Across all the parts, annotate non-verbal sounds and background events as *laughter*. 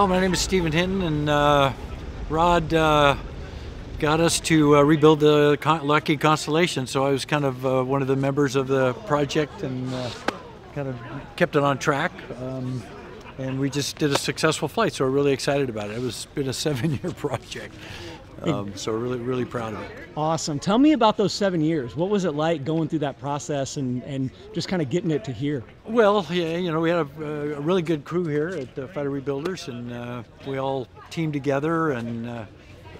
Well, my name is Stephen Hinton, and uh, Rod uh, got us to uh, rebuild the Con- Lockheed Constellation. So I was kind of uh, one of the members of the project and uh, kind of kept it on track. Um, and we just did a successful flight, so we're really excited about it. It was been a *laughs* seven-year project, um, so really, really proud of it. Awesome. Tell me about those seven years. What was it like going through that process and, and just kind of getting it to here? Well, yeah, you know, we had a, a really good crew here at the Fighter Rebuilders, and uh, we all teamed together, and uh,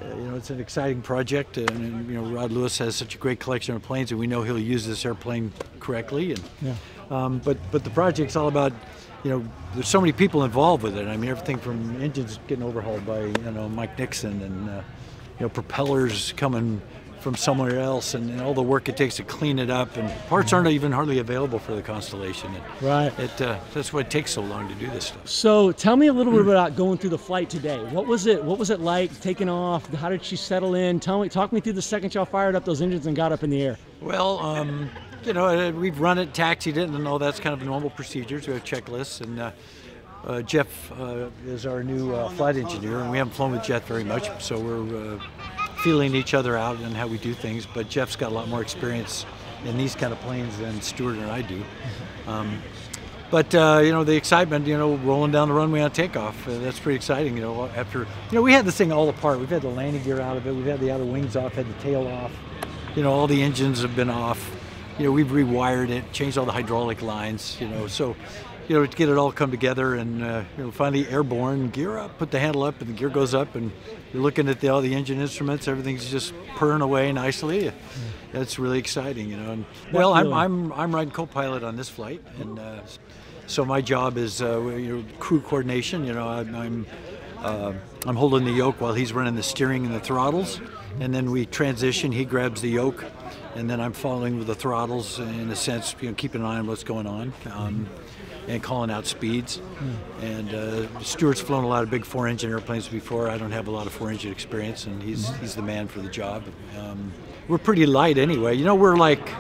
you know, it's an exciting project. And, and, you know, Rod Lewis has such a great collection of planes, and we know he'll use this airplane correctly. And Yeah. um, but but the project's all about, you know, there's so many people involved with it. I mean, everything from engines getting overhauled by you know Mike Nixon, and uh, you know, propellers coming from somewhere else, and, and all the work it takes to clean it up, and parts aren't even hardly available for the Constellation. And Right. It uh, that's why it takes so long to do this stuff. So tell me a little bit about going through the flight today. What was it? What was it like taking off? How did she settle in? Tell me, talk me through the second y'all fired up those engines and got up in the air. Well, um, you know, uh, we've run it, taxied it, and all that's kind of normal procedures. We have checklists, and uh, uh, Jeff uh, is our new uh, flight engineer, and we haven't flown with Jeff very much, so we're uh, feeling each other out and how we do things. But Jeff's got a lot more experience in these kind of planes than Stuart and I do. Um, but uh, you know the excitement, you know, rolling down the runway on takeoff, uh, that's pretty exciting. You know, after you know we had this thing all apart. We've had the landing gear out of it. We've had the outer wings off, had the tail off. You know, all the engines have been off. You know, we've rewired it, changed all the hydraulic lines. You know, so you know to get it all come together and uh, you know finally airborne, gear up, put the handle up, and the gear goes up, and you're looking at the, all the engine instruments. Everything's just purring away nicely. That's really exciting. You know, and well, I'm. I'm I'm riding co-pilot on this flight, and uh, so my job is uh, you know, crew coordination. You know, I'm I'm, uh, I'm holding the yoke while he's running the steering and the throttles, and then we transition. He grabs the yoke, and then I'm following with the throttles in a sense, you know, keeping an eye on what's going on. Um, and calling out speeds. And uh, Stuart's flown a lot of big four-engine airplanes before. I don't have a lot of four-engine experience, and he's he's the man for the job. Um, we're pretty light anyway. You know, we're like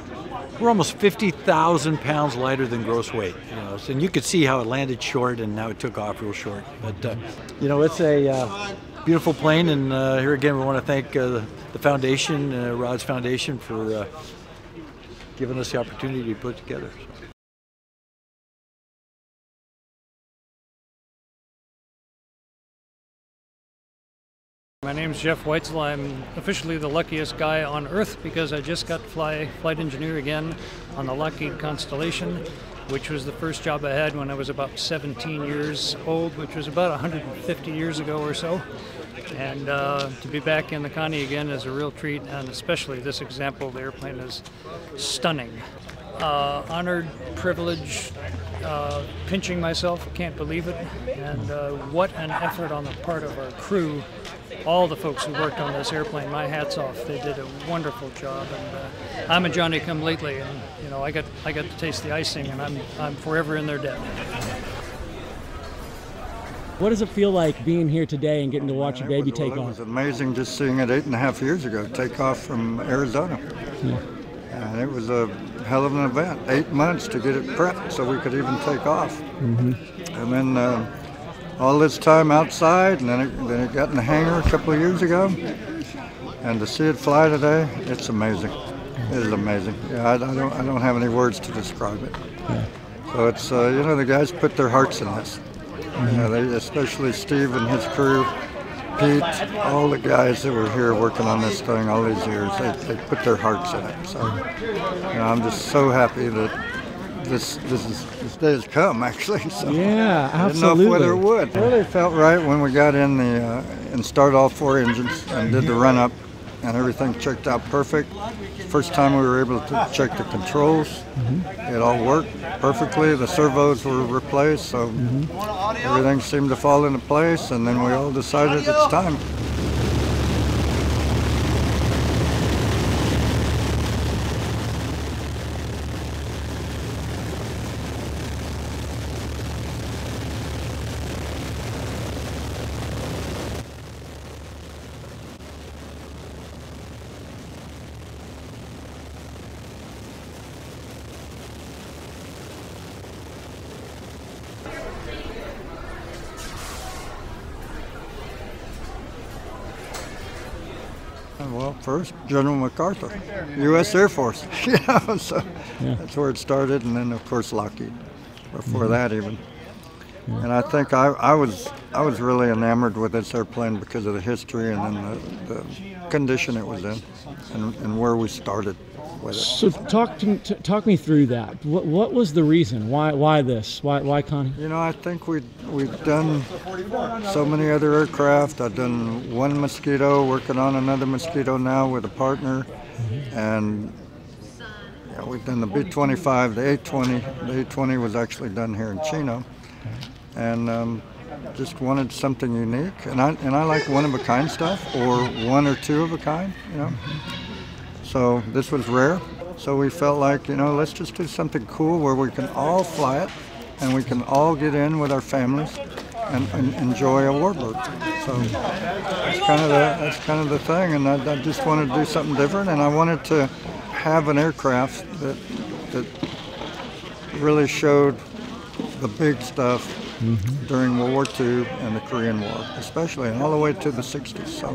we're almost 50,000 pounds lighter than gross weight. You know, so, and you could see how it landed short and how it took off real short. But uh, you know, it's a uh, beautiful plane, and uh, here again, we want to thank uh, the foundation, uh, Rod's Foundation, for uh, giving us the opportunity to put together. My name is Jeff Weitzel. I'm officially the luckiest guy on Earth because I just got fly flight engineer again on the Lockheed Constellation, which was the first job I had when I was about 17 years old, which was about 150 years ago or so. And uh, to be back in the Connie again is a real treat, and especially this example, of the airplane is stunning. Uh, honored, privileged, uh, pinching myself, can't believe it. And uh, what an effort on the part of our crew all the folks who worked on this airplane, my hats off. They did a wonderful job, and uh, I'm a Johnny come lately, and you know I got I got to taste the icing, and I'm I'm forever in their debt. What does it feel like being here today and getting to watch your It baby was- take well, It off? was amazing just seeing it eight and a half years ago take off from Arizona. And it was a hell of an event. Eight months to get it prepped so we could even take off. And then uh, all this time outside, and then it, then it got in the hangar a couple of years ago. And to see it fly today, it's amazing. It is amazing. Yeah, I, I don't I don't have any words to describe it. So it's uh, you know the guys put their hearts in this. Yeah, they, especially Steve and his crew, Pete, all the guys that were here working on this thing all these years, they, they put their hearts in it. So you know, I'm just so happy that this this is this day has come *laughs* actually. So Yeah, I didn't know whether it would. It really felt right when we got in the uh, and started all four engines and did the run up, and everything checked out perfect. First time we were able to check the controls, mm-hmm. it all worked perfectly. The servos were replaced, so mm-hmm. everything seemed to fall into place. And then we all decided it's time. First General MacArthur, U.S. Air Force. *laughs* know, so Yeah. that's where it started, and then of course Lockheed. Before mm-hmm. that, even. And I think I, I was I was really enamored with this airplane because of the history and then the, the condition it was in, and, and where we started with it. So talk to t- talk me through that. What what was the reason? Why why this? Why why Connie? You know, I think we we've done so many other aircraft. I've done one Mosquito, working on another Mosquito now with a partner, and yeah, we've done the B-25, the A-20. The A-20 was actually done here in Chino, and um, just wanted something unique. And I and I like one of a kind stuff, or one or two of a kind. You know, so this was rare. So we felt like, you know, let's just do something cool where we can all fly it and we can all get in with our families and, and enjoy a warbird. So that's kind of the that's kind of the thing. And I, I just wanted to do something different, and I wanted to have an aircraft that that really showed the big stuff mm-hmm. during World War II and the Korean War, especially, and all the way to the 60s. So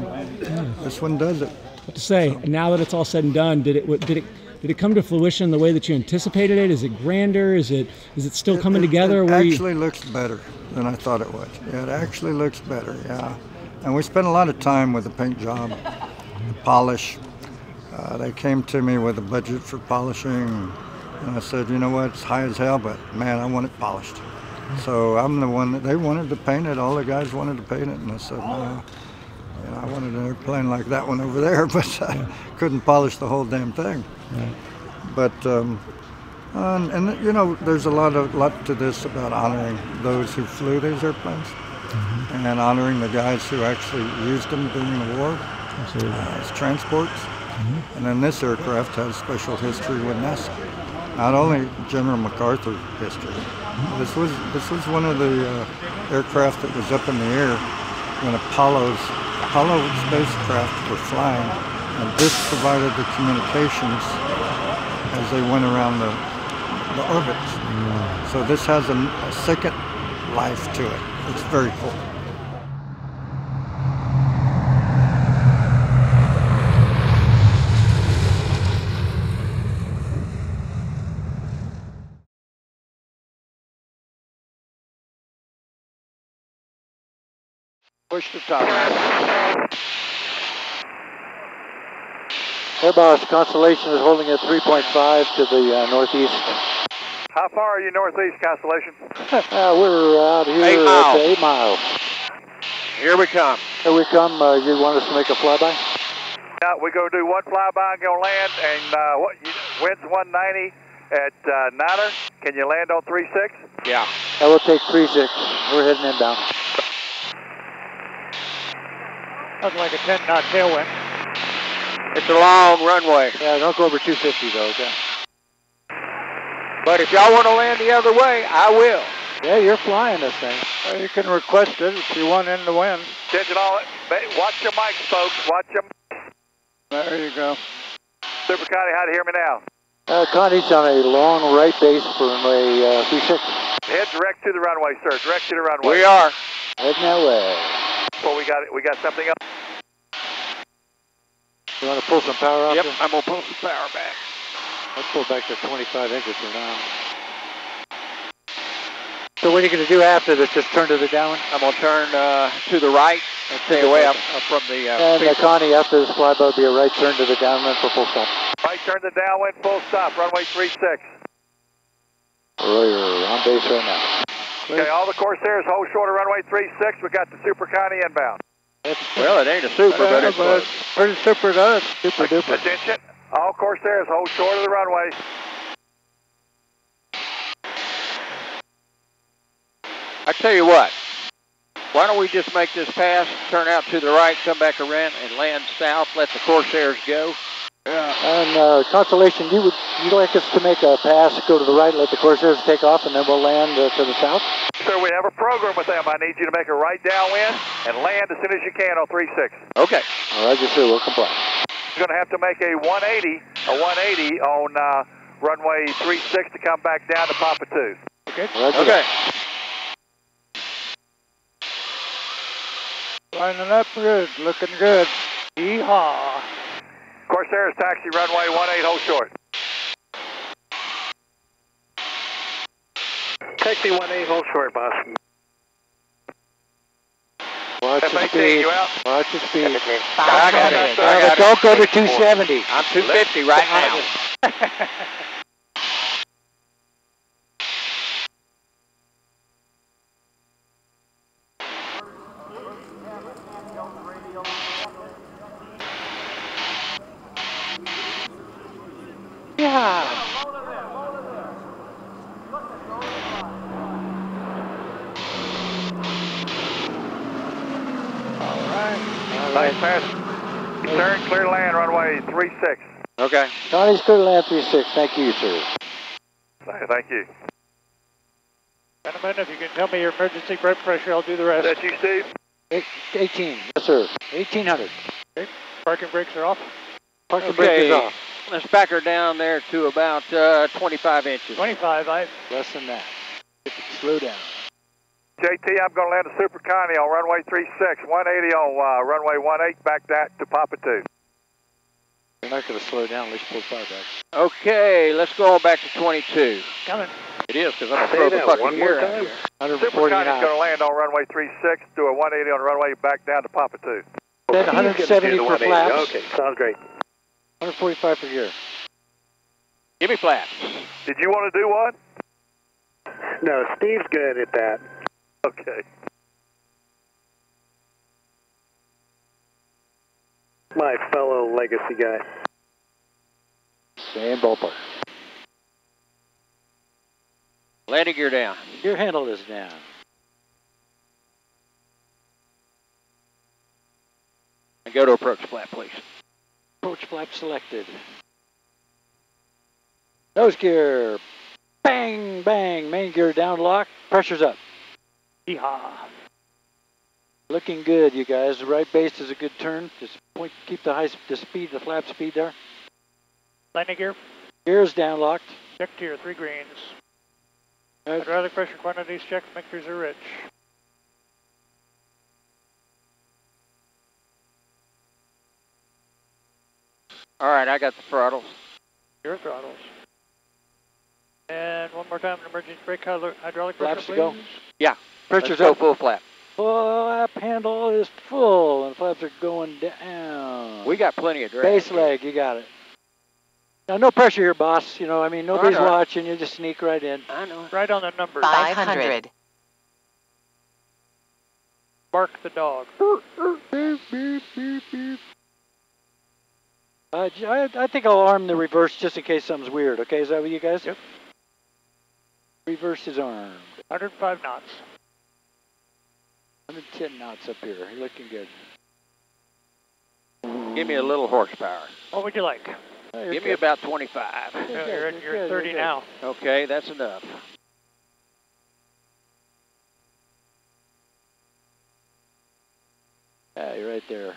this one does it. What to say? Now that it's all said and done, did it did it did it come to fruition the way that you anticipated it? Is it grander? Is it is it still coming It- together? It where you- actually looks better than I thought it would. Yeah, it actually looks better. Yeah, and we spent a lot of time with the paint job, the polish. Uh, they came to me with a budget for polishing, and I said, you know what, it's high as hell, but man, I want it polished. So I'm the one that they wanted to paint it. All the guys wanted to paint it, and I said, no. You know, I wanted an airplane like that one over there, *laughs* but I couldn't polish the whole damn thing. But um, and, and you know, there's a lot of lot to this about honoring those who flew these airplanes, and honoring the guys who actually used them during the war uh, as transports. And then this aircraft has special history with NASA. Not only General MacArthur history. This was this was one of the uh, aircraft that was up in the air when Apollo's Apollo spacecraft were flying, and this provided the communications as they went around the the orbits. Mm. So this has a, a second life to it. It's very cool. Push the top. Air Boss Constellation is holding at 3.5 to the uh, northeast. How far are you northeast, Constellation? Uh, *laughs* we're out here Eight at miles. eight miles. Here we come. Here we come. Uh, you want us to make a flyby? Yeah, we're going to do one flyby and go land, and uh, what, you, wind's 190 at uh, Niner. Can you land on 36? Yeah. I will take 3-6. We're heading inbound. Looking like a 10 knot tailwind. It's a long runway. Yeah, don't go over 250 though, okay? But if y'all want to land the other way, I will. Yeah, you're flying this thing. Well, you can request it if you want in the wind. All, watch your mics, folks. Watch them. There you go. Super Connie, how to hear me now? Uh, Connie's on a long right base for a uh, 36. Head direct to the runway, sir. Direct to the runway. We are. Heading that way. Before we got it, we got something else. You want to pull some power off? Yep, there? I'm going to pull some power back. Let's pull back to 25 inches for now. So what are you going to do after this? Just turn to the downwind? I'm going to turn uh, to the right and stay away up, up from the uh, And uh. Connie, after this flyby, will be a right turn to the downwind for full stop. Right turn to the downwind, full stop. Runway 36. We're on base right now. Okay, all the Corsairs hold short of runway 36. We got the Super Connie inbound. Well, it ain't a super, but it's close. pretty super good. Super duper. Attention. All Corsairs hold short of the runway. I tell you what. Why don't we just make this pass, turn out to the right, come back around, and land south, let the Corsairs go? And uh, Constellation, you would you'd like us to make a pass, go to the right, let the Corsairs take off, and then we'll land uh, to the south? Sir, we have a program with them. I need you to make a right downwind and land as soon as you can on 36. Okay. All right, sir, we'll comply. You're going to have to make a 180, a 180 on uh, runway 36 to come back down to Papa 2. Okay. Roger Okay. Lining up good, looking good. Yeehaw. Corsairs taxi runway 18, hold short. Taxi 18, hold short, boss. Watch the F-18, speed. you out? Watch the speed. I got it. I got don't go to 270. I'm 250 right now. *laughs* Nice pass. Turn, clear land, runway 36. Okay. Connie's clear to land 36. Thank you, sir. Thank you. Gentlemen, if you can tell me your emergency brake pressure, I'll do the Is rest. that you, Steve? Eight- 18. Yes, sir. 1800. Parking brakes are off. Parking brake Okay. is off. Let's back her down there to about uh, 25 inches. 25, I Less than that. Slow down. JT, I'm going to land a Super Connie on runway 36, 180 on uh, runway 18, back that to Papa 2. You're not going to slow down unless you pull fire back. Okay, let's go on back to 22. coming. It is because I'm going to throw the fucking gear out here. Super 140 Connie's going to land on runway 36, do a 180 on runway back down to Papa 2. Then 170 for flaps. Okay, sounds great. 145 for gear. Give me flaps. Did you want to do one? No, Steve's good at that. Okay. My fellow legacy guy. Same ballpark. Landing gear down. Gear handle is down. And go to approach flap, please. Approach flap selected. Nose gear. Bang, bang. Main gear down lock. Pressure's up. Yeehaw. Looking good, you guys. The right base is a good turn. Just point, keep the high, the speed, the flap speed there. Landing gear, Gear's down locked. check to your three greens. Uh, Hydraulic pressure quantities checked, mixtures are rich. All right, I got the throttles. Your throttles. And one more time, an emergency brake hydraulic hydraulic pressure, Flaps to go. please. Pressure's Let's go full flap. Flap handle is full, and flaps are going down. We got plenty of drag. Base leg, you got it. Now, no pressure here, boss. You know, I mean, nobody's know. watching. You just sneak right in. I know. Right on the number. 500. Bark the dog. Beep, beep, beep, beep. Uh, j- I, I think I'll arm the reverse just in case something's weird. Okay, is that what you guys? Yep. Reverse is armed. 105 knots. 110 knots up here. You're looking good. Give me a little horsepower. What would you like? Oh, you're Give me about 25. You're You're, you're, you're you're 30 you're now. Okay, that's enough. Yeah, you're right there.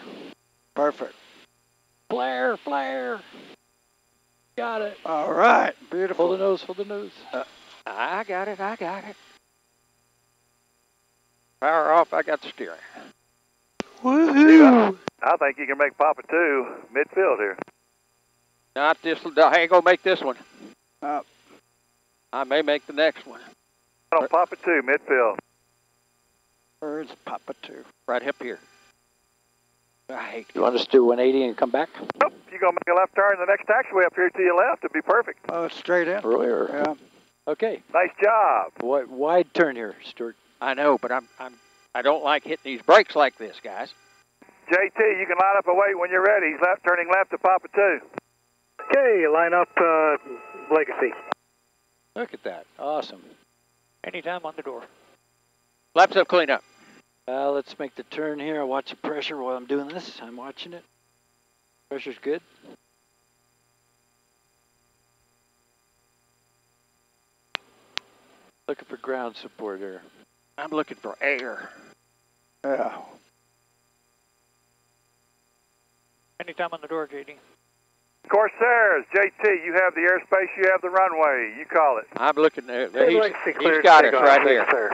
Perfect. Flare, flare. Got it. All right, beautiful. Hold the nose, hold the nose. Uh, I got it, I got it. Power off, I got the steering. Steve, I, I think you can make Papa 2 midfield here. Not this, I ain't gonna make this one. Uh. I may make the next one. On Papa 2 midfield. Where's Papa 2? Right up here. I hate You want us to do 180 and come back? Nope, you're going to make a left turn. The next taxiway up here to your left to be perfect. Oh, it's straight in. Earlier. Yeah. Okay. Nice job. Wide, wide turn here, Stuart. I know, but I'm, I'm, I don't like hitting these brakes like this, guys. JT, you can line up a wait when you're ready. He's left turning left to Papa 2. Okay, line up uh, Legacy. Look at that. Awesome. Anytime on the door. Flaps up, clean up. Uh, let's make the turn here. I'll watch the pressure while I'm doing this. I'm watching it. Pressure's good. Looking for ground support here. I'm looking for air. Yeah. Anytime on the door, JD. Corsairs, JT, you have the airspace, you have the runway. You call it. I'm looking there. he's, he's got it right here. Clear.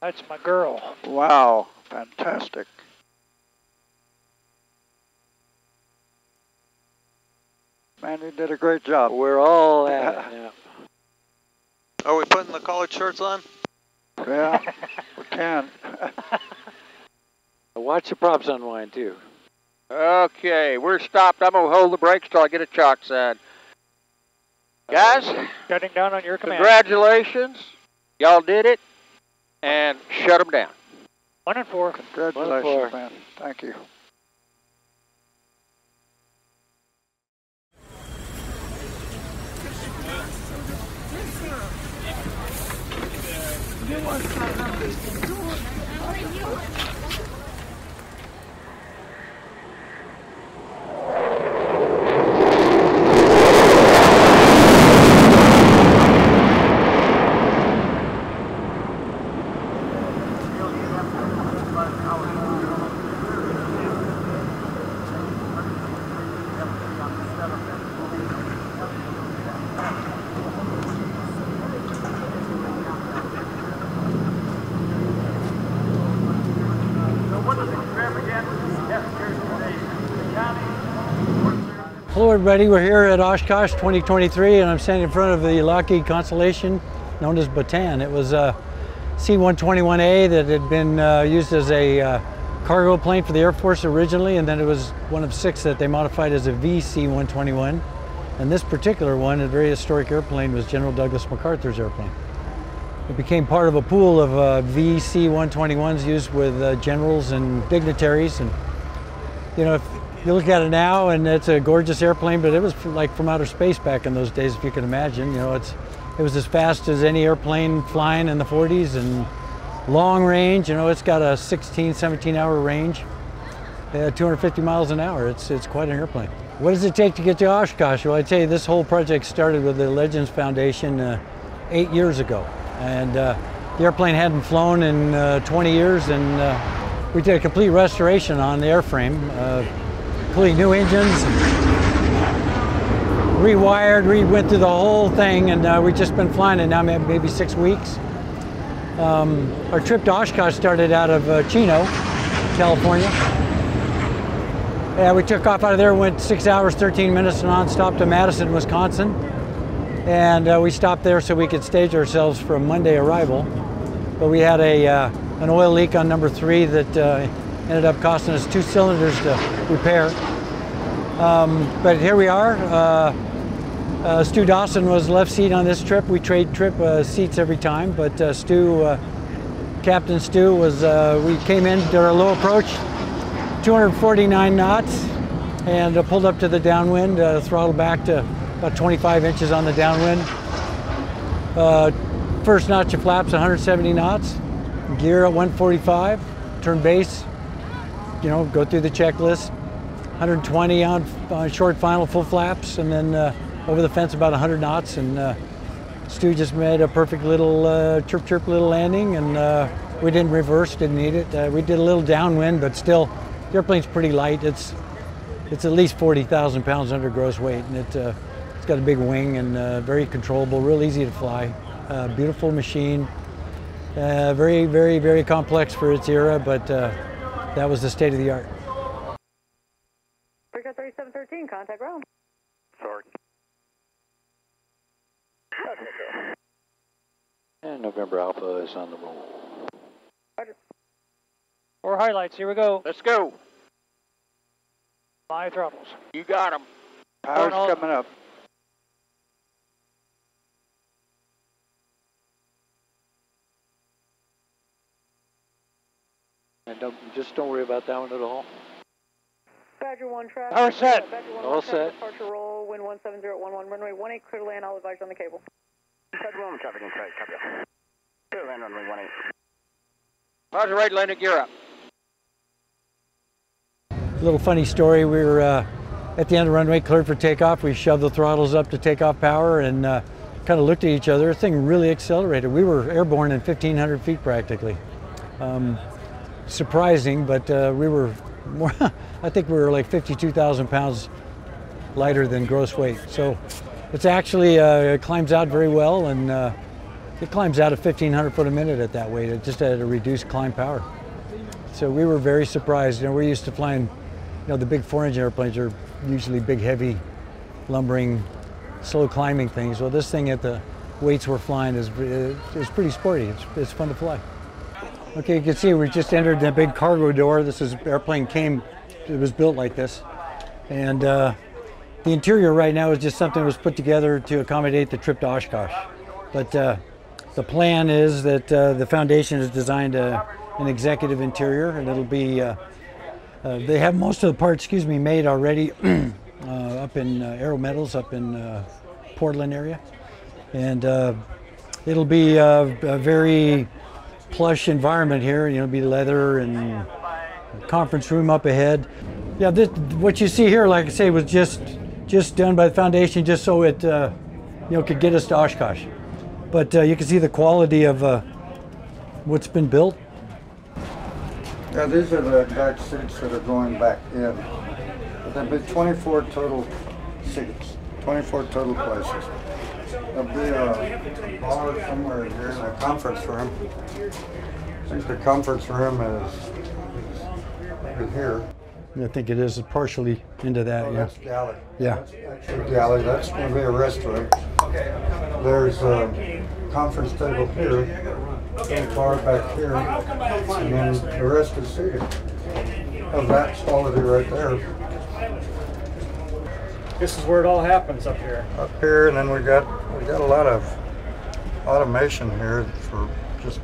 That's my girl. Wow, fantastic. Man, you did a great job. We're all at it. *laughs* Yeah. Are we putting the collared shirts on? Yeah, *laughs* we can. *laughs* Watch the props unwind too. Okay, we're stopped. I'm gonna hold the brakes till I get a chalk sign. Guys, Shutting down on your command. congratulations. Y'all did it. And shut them down. One and four. Congratulations, man. Thank you. Hello, everybody. We're here at Oshkosh 2023, and I'm standing in front of the Lockheed Constellation known as Bataan. It was a C-121A that had been uh, used as a uh, cargo plane for the Air Force originally, and then it was one of six that they modified as a VC-121. And this particular one, a very historic airplane, was General Douglas MacArthur's airplane. It became part of a pool of uh, VC-121s used with uh, generals and dignitaries. And you know, if you look at it now, and it's a gorgeous airplane, but it was like from outer space back in those days, if you can imagine. You know, it's it was as fast as any airplane flying in the 40s and long range. You know, it's got a 16, 17 hour range, uh, 250 miles an hour. It's it's quite an airplane. What does it take to get to Oshkosh? Well, I tell you, this whole project started with the Legends Foundation uh, eight years ago, and uh, the airplane hadn't flown in uh, 20 years, and uh, we did a complete restoration on the airframe, completely new engines, rewired, re went through the whole thing, and uh, we've just been flying it now maybe six weeks. Um, our trip to Oshkosh started out of uh, Chino, California. Yeah, we took off out of there, went six hours, 13 minutes nonstop to Madison, Wisconsin. And uh, we stopped there so we could stage ourselves for a Monday arrival. But we had a, uh, an oil leak on number three that uh, ended up costing us two cylinders to repair. Um, but here we are. Uh, uh, Stu Dawson was left seat on this trip. We trade trip uh, seats every time, but uh, Stu, uh, Captain Stu, was. Uh, we came in did our low approach, 249 knots, and pulled up to the downwind, throttled back to about 25 inches on the downwind. First notch of flaps 170 knots, gear at 145, turn base, you know, go through the checklist. 120 on, on short final full flaps, and then uh, over the fence about 100 knots. And uh, Stu just made a perfect little uh, chirp chirp little landing, and uh, we didn't reverse, didn't need it. Uh, we did a little downwind, but still, the airplane's pretty light. It's it's at least 40,000 pounds under gross weight, and it, uh, it's got a big wing and uh, very controllable, real easy to fly. Uh, beautiful machine. Uh, very, very, very complex for its era, but uh, that was the state of the art. Freakout 3713, contact Rome. Sorry. *laughs* And November Alpha is on the roll. Four highlights. Here we go. Let's go. My throttles. You got them. Power's no. coming up. And don't, just don't worry about that one at all. Badger 1 traffic. Power set. Badger 1 All one set. Departure roll, wind 17011, runway 18, clear to land, all advised on the cable. Badger 1 traffic in sight, copy. Clear land runway 18. Roger, right, landing gear up. A little funny story. We were uh, at the end of the runway, cleared for takeoff. We shoved the throttles up to takeoff power and uh, kind of looked at each other. The thing really accelerated. We were airborne in 1,500 feet practically. Um, surprising, but uh, we were more, *laughs* I think we were like 52,000 pounds lighter than gross weight. So it's actually uh, it climbs out very well and uh, it climbs out at 1,500 foot a minute at that weight. It just had a reduced climb power. So we were very surprised. You know, we're used to flying, you know, the big four-engine airplanes are usually big, heavy, lumbering, slow climbing things. Well, this thing at the weights we're flying is is pretty sporty. It's, it's fun to fly. Okay, you can see we just entered the big cargo door. This is airplane came, it was built like this, and uh, the interior right now is just something that was put together to accommodate the trip to Oshkosh. But uh, the plan is that uh, the foundation has designed a, an executive interior, and it'll be. Uh, uh, they have most of the parts, excuse me, made already *clears throat* uh, up in uh, Aero Metals, up in uh, Portland area, and uh, it'll be a very plush environment here. You know, be leather and conference room up ahead. Yeah, this, what you see here, like I say, was just just done by the foundation, just so it uh, you know could get us to Oshkosh. But uh, you can see the quality of uh, what's been built. Yeah, these are the back seats that are going back in. There'll be 24 total seats, 24 total places. There'll be a bar somewhere here in the conference room. I think the conference room is, is over here. I think it is partially into that. Oh, yeah. that's galley. Yeah. That's actually galley. That's going to be a restroom. There's a conference table here, and a bar back here, and then the rest is seated. Oh, of that quality right there. This is where it all happens up here. Up here, and then we got we got a lot of automation here for just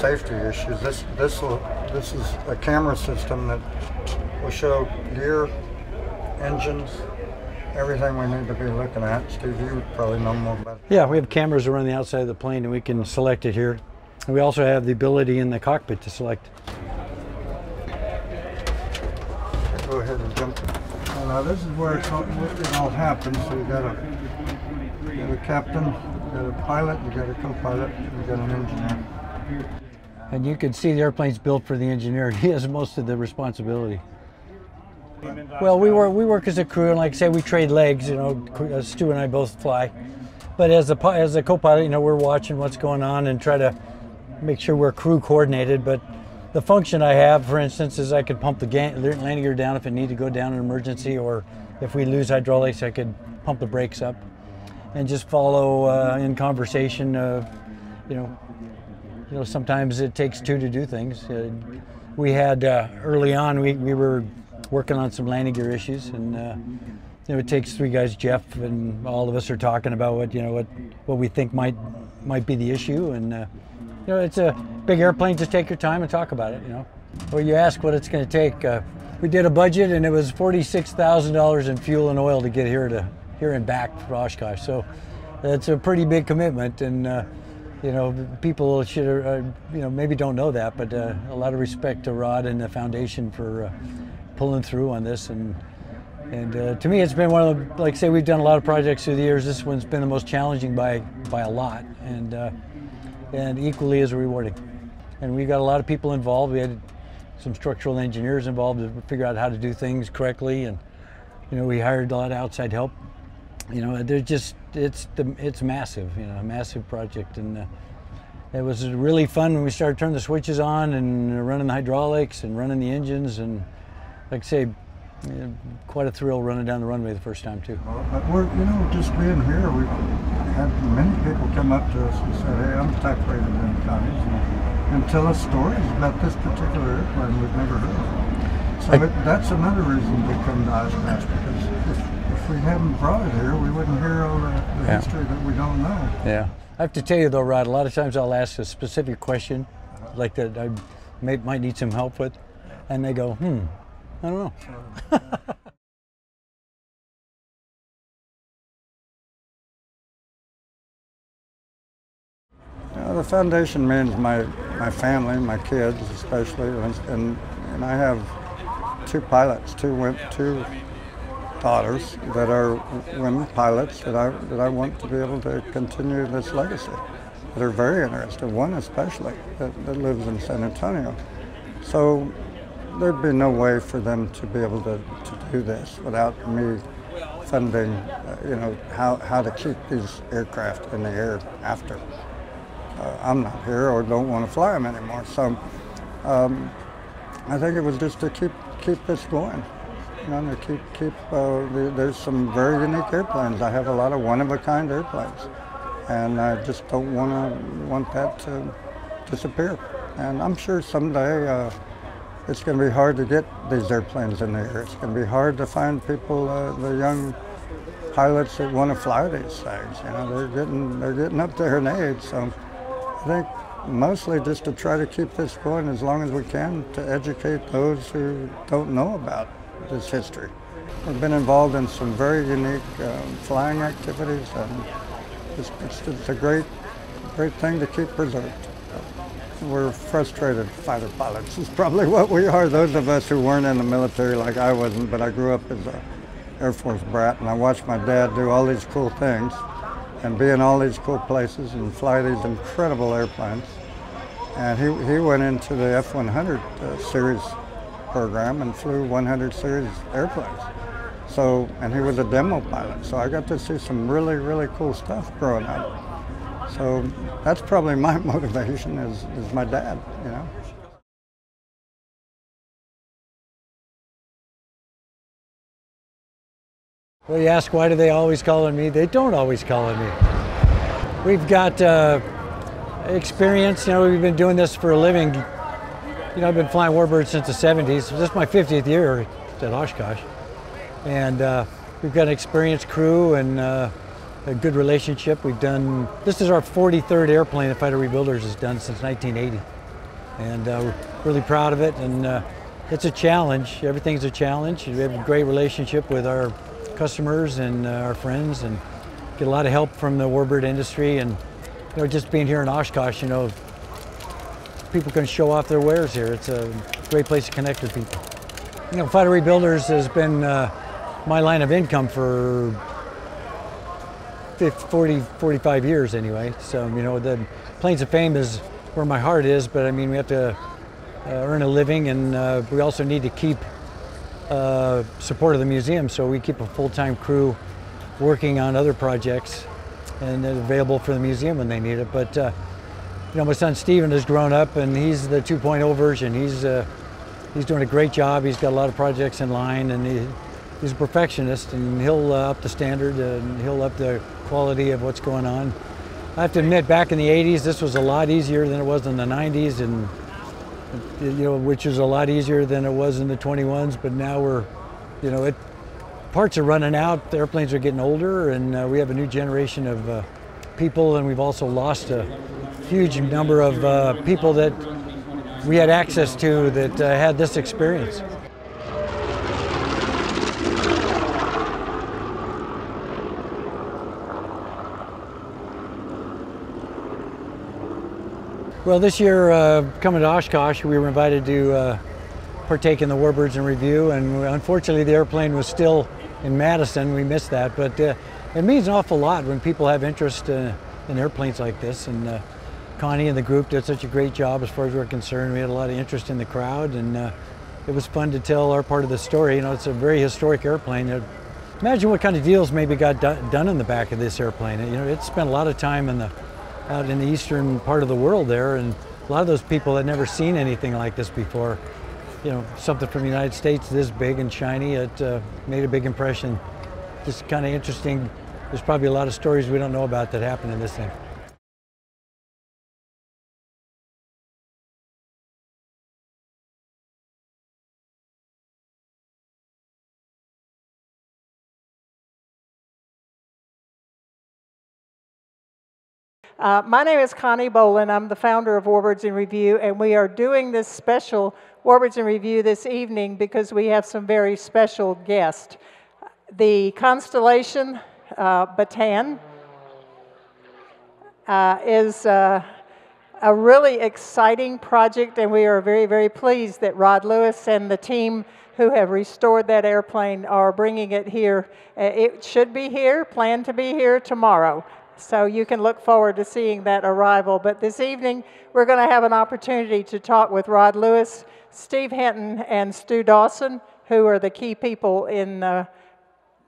safety issues. This this this is a camera system that will show gear, engines, everything we need to be looking at. Steve, you probably know more about it. Yeah, we have cameras around the outside of the plane, and we can select it here. And we also have the ability in the cockpit to select. Go ahead and jump. Now this is where it's all, it all happens. So you got a you got a captain, you got a pilot, you got a co-pilot, you got an engineer. And you can see the airplane's built for the engineer. *laughs* He has most of the responsibility. Well, we work we work as a crew, and like I say, we trade legs. You know, uh, Stu and I both fly. But as a as a co-pilot, you know, we're watching what's going on and try to make sure we're crew coordinated. But the function I have, for instance, is I could pump the landing gear down if it needed to go down in emergency, or if we lose hydraulics, I could pump the brakes up, and just follow uh, in conversation. You know, you know, sometimes it takes two to do things. Uh, we had uh, early on, we, we were working on some landing gear issues, and uh, you know, it takes three guys, Jeff and all of us are talking about what you know what what we think might might be the issue, and uh, you know, it's a big airplane. Just take your time and talk about it. You know, or you ask what it's going to take. Uh, we did a budget, and it was forty-six thousand dollars in fuel and oil to get here to here and back for Oshkosh. So that's a pretty big commitment, and uh, you know, people should, uh, you know, maybe don't know that, but uh, a lot of respect to Rod and the foundation for uh, pulling through on this. And and uh, to me, it's been one of the, like say, we've done a lot of projects through the years. This one's been the most challenging by by a lot, and uh, and equally as rewarding. And we got a lot of people involved. We had some structural engineers involved to figure out how to do things correctly, and you know, we hired a lot of outside help you know, they're just it's the it's massive, you know, a massive project, and uh, it was really fun when we started turning the switches on and running the hydraulics and running the engines, and like I say, yeah, quite a thrill running down the runway the first time too. But we're, you know, just being here, we've had many people come up to us and said, hey, I'm type rated in Connie's, and, and tell us stories about this particular airplane we've never heard of. So I- it, that's another reason to come to Oshkosh, because if, if we hadn't brought it here, we wouldn't hear all the, the Yeah. history that we don't know. Yeah, I have to tell you though, Rod. A lot of times I'll ask a specific question, like that I may, might need some help with, and they go, "Hmm, I don't *laughs* know." The foundation means my, my family, my kids especially, and, and, I have two pilots, two, two daughters that are women pilots that I, that I want to be able to continue this legacy. They're very interested, one especially that, that lives in San Antonio. So there'd be no way for them to be able to, to do this without me funding, uh, you know, how, how to keep these aircraft in the air after. uh, I'm not here or don't want to fly them anymore. So um, I think it was just to keep keep this going. You know, to keep keep. Uh, there's some very unique airplanes. I have a lot of one-of-a-kind airplanes, and I just don't want to want that to disappear. And I'm sure someday uh, it's going to be hard to get these airplanes in the air. It's going to be hard to find people, uh, the young pilots that want to fly these things. You know, they're getting they're getting up there in age. So I think mostly just to try to keep this going as long as we can to educate those who don't know about this history. I've been involved in some very unique um, flying activities, and it's, it's, it's a great, great thing to keep preserved. We're frustrated fighter pilots is probably what we are. Those of us who weren't in the military like I wasn't, but I grew up as a Air Force brat, and I watched my dad do all these cool things and be in all these cool places and fly these incredible airplanes. And he, he went into the F-100 uh, series program and flew 100 series airplanes. So, and he was a demo pilot. So I got to see some really, really cool stuff growing up. So that's probably my *laughs* motivation is, is my dad, you know. Well, you ask why do they always call on me? They don't always call on me. We've got uh, experience. You know, we've been doing this for a living. You know, I've been flying Warbirds since the 70s. This is my 50th year at Oshkosh, and uh, we've got an experienced crew and uh, a good relationship. We've done. This is our 43rd airplane that Fighter Rebuilders has done since 1980, and uh, we're really proud of it. And uh, it's a challenge. Everything's a challenge. We have a great relationship with our customers and uh, our friends and get a lot of help from the warbird industry and you know just being here in Oshkosh you know people can show off their wares here it's a great place to connect with people you know fighter rebuilders has been uh, my line of income for 50, 40 45 years anyway so you know the Planes of Fame is where my heart is but I mean we have to uh, earn a living and uh, we also need to keep uh, support of the museum, so we keep a full-time crew working on other projects and available for the museum when they need it. But uh, you know, my son Steven has grown up, and he's the 2.0 version. He's uh, he's doing a great job. He's got a lot of projects in line, and he, he's a perfectionist, and he'll uh, up the standard and he'll up the quality of what's going on. I have to admit, back in the 80s, this was a lot easier than it was in the 90s, and you know, which is a lot easier than it was in the 21s. But now we're, you know, it parts are running out. The airplanes are getting older, and uh, we have a new generation of uh, people, and we've also lost a huge number of uh, people that we had access to that uh, had this experience. Well, this year, uh, coming to Oshkosh, we were invited to uh, partake in the Warbirds in Review, and unfortunately, the airplane was still in Madison. We missed that, but uh, it means an awful lot when people have interest uh, in airplanes like this. And uh, Connie and the group did such a great job as far as we're concerned. We had a lot of interest in the crowd, and uh, it was fun to tell our part of the story. You know, it's a very historic airplane. Imagine what kind of deals maybe got done in the back of this airplane. You know, it spent a lot of time in the out in the eastern part of the world there, and a lot of those people had never seen anything like this before. You know, something from the United States this big and shiny, it uh, made a big impression. Just kind of interesting. There's probably a lot of stories we don't know about that happened in this thing. Uh, my name is Connie Bowlin. I'm the founder of Warbirds in Review, and we are doing this special Warbirds in Review this evening because we have some very special guests. The Constellation uh, Bataan uh, is uh, a really exciting project, and we are very, very pleased that Rod Lewis and the team who have restored that airplane are bringing it here. Uh, it should be here, planned to be here tomorrow. So you can look forward to seeing that arrival. But this evening, we're going to have an opportunity to talk with Rod Lewis, Steve Hinton, and Stu Dawson, who are the key people in uh,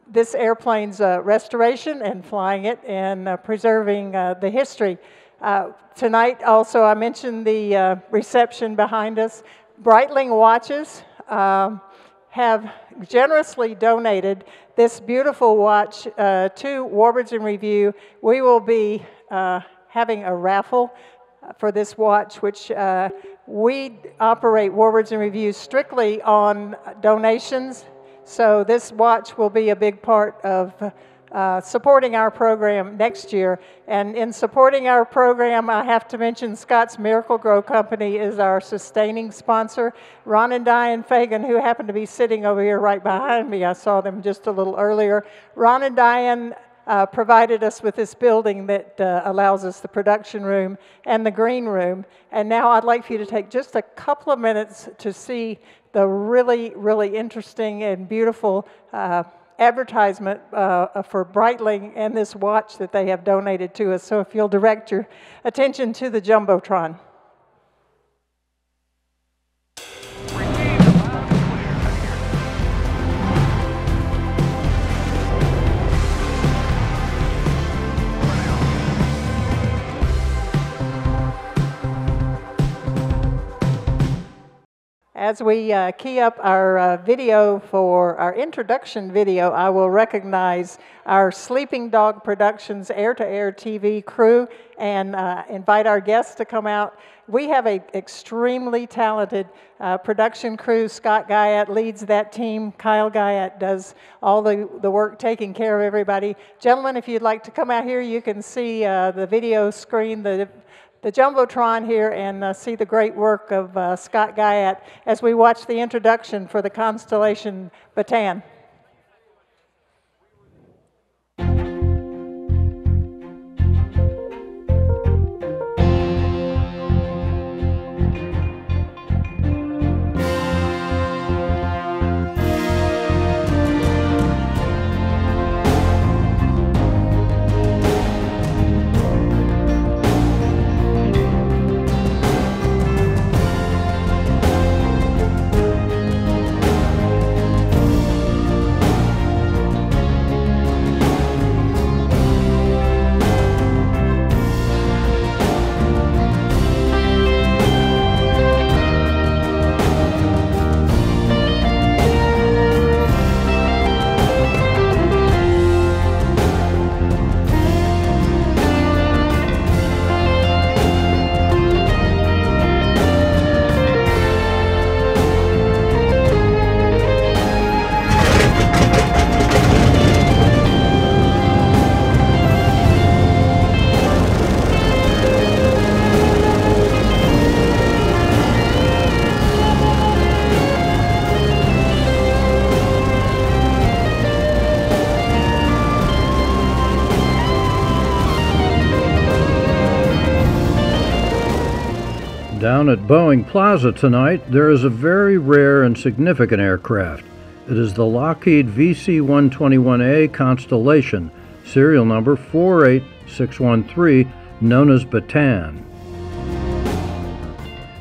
this airplane's uh, restoration and flying it and uh, preserving uh, the history. Uh, tonight, also, I mentioned the uh, reception behind us. Breitling Watches um, have generously donated this beautiful watch uh, to Warbirds in Review. We will be uh, having a raffle for this watch, which uh, we operate Warbirds in Review strictly on donations. So this watch will be a big part of uh, supporting our program next year. And in supporting our program, I have to mention Scotts Miracle-Gro Company is our sustaining sponsor. Ron and Diane Fagen, who happen to be sitting over here right behind me, I saw them just a little earlier. Ron and Diane uh, provided us with this building that uh, allows us the production room and the green room. And now I'd like for you to take just a couple of minutes to see the really, really interesting and beautiful uh, advertisement uh, for Breitling and this watch that they have donated to us. So if you'll direct your attention to the Jumbotron. As we uh, key up our uh, video for our introduction video, I will recognize our Sleeping Dog Productions air to air TV crew and uh, invite our guests to come out. We have an extremely talented uh, production crew. Scott Guyat leads that team. Kyle Guyat does all the, the work taking care of everybody. Gentlemen, if you'd like to come out here, you can see uh, the video screen, the the Jumbotron here and uh, see the great work of uh, Scott Guyat as we watch the introduction for the Constellation Bataan. Down at Boeing Plaza tonight, there is a very rare and significant aircraft. It is the Lockheed VC 121A Constellation, serial number 48613, known as Bataan.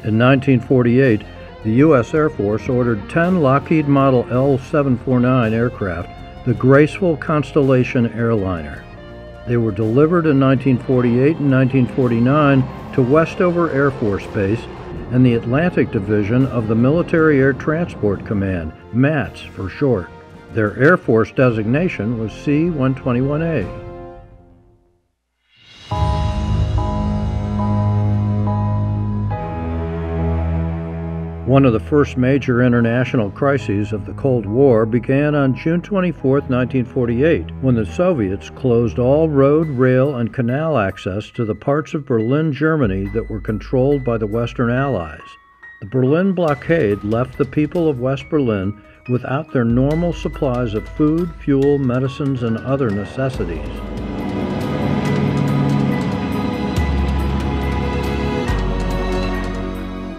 In 1948, the U.S. Air Force ordered 10 Lockheed Model L 749 aircraft, the graceful Constellation airliner. They were delivered in 1948 and 1949 to Westover Air Force Base and the Atlantic Division of the Military Air Transport Command, MATS for short. Their Air Force designation was C 121A. One of the first major international crises of the Cold War began on June 24, 1948, when the Soviets closed all road, rail, and canal access to the parts of Berlin, Germany that were controlled by the Western Allies. The Berlin blockade left the people of West Berlin without their normal supplies of food, fuel, medicines, and other necessities.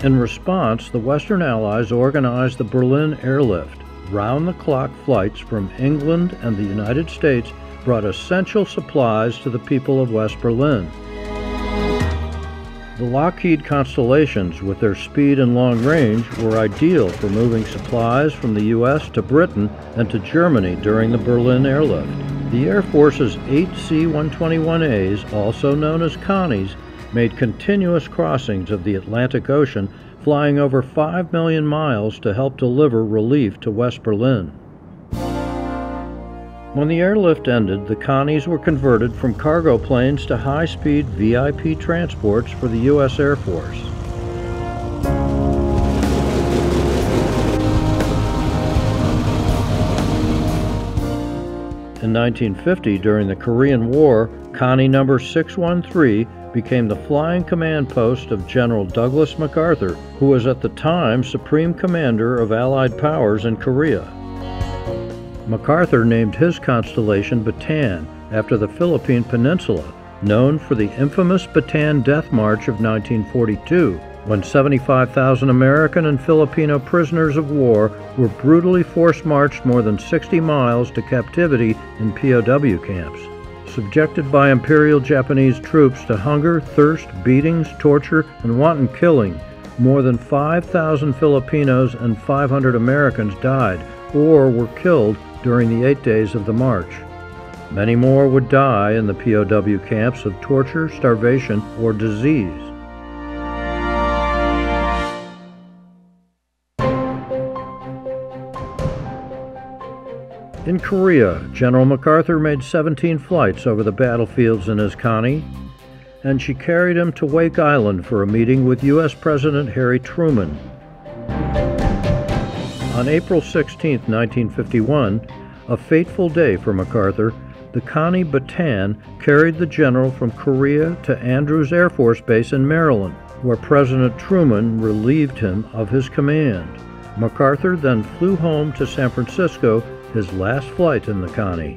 In response, the Western Allies organized the Berlin Airlift. Round the clock flights from England and the United States brought essential supplies to the people of West Berlin. The Lockheed Constellations, with their speed and long range, were ideal for moving supplies from the U.S. to Britain and to Germany during the Berlin airlift. The Air Force's eight C 121As, also known as Connies, made continuous crossings of the Atlantic Ocean, flying over 5 million miles to help deliver relief to West Berlin. When the airlift ended, the Connies were converted from cargo planes to high speed VIP transports for the U.S. Air Force. 1950, during the Korean War, Connie number 613 became the flying command post of General Douglas MacArthur, who was at the time Supreme Commander of Allied powers in Korea. MacArthur named his constellation Bataan after the Philippine Peninsula, known for the infamous Bataan Death March of 1942, when 75,000 American and Filipino prisoners of war were brutally force marched more than 60 miles to captivity in POW camps. Subjected by Imperial Japanese troops to hunger, thirst, beatings, torture, and wanton killing, more than 5,000 Filipinos and 500 Americans died or were killed during the eight days of the march. Many more would die in the POW camps of torture, starvation, or disease. In Korea, General MacArthur made 17 flights over the battlefields in his Connie, and she carried him to Wake Island for a meeting with U.S. President Harry Truman. On April 16, 1951, a fateful day for MacArthur, the Connie Bataan carried the general from Korea to Andrews Air Force Base in Maryland, where President Truman relieved him of his command. MacArthur then flew home to San Francisco his last flight in the Connie.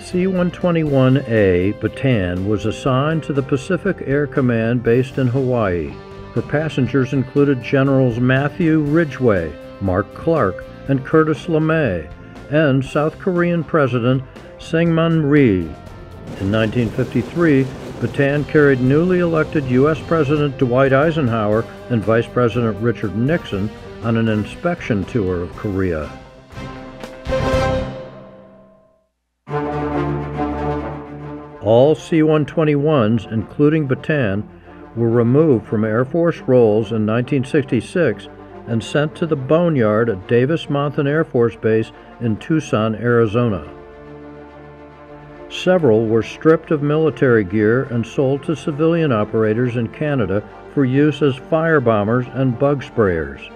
C-121A Bataan was assigned to the Pacific Air Command based in Hawaii. Her passengers included Generals Matthew Ridgway, Mark Clark, and Curtis LeMay, and South Korean President Syngman Rhee. In 1953, Bataan carried newly elected U.S. President Dwight Eisenhower and Vice President Richard Nixon on an inspection tour of Korea. All C-121s, including Bataan, were removed from Air Force rolls in 1966 and sent to the boneyard at Davis Monthan Air Force Base in Tucson, Arizona. Several were stripped of military gear and sold to civilian operators in Canada for use as firebombers and bug sprayers.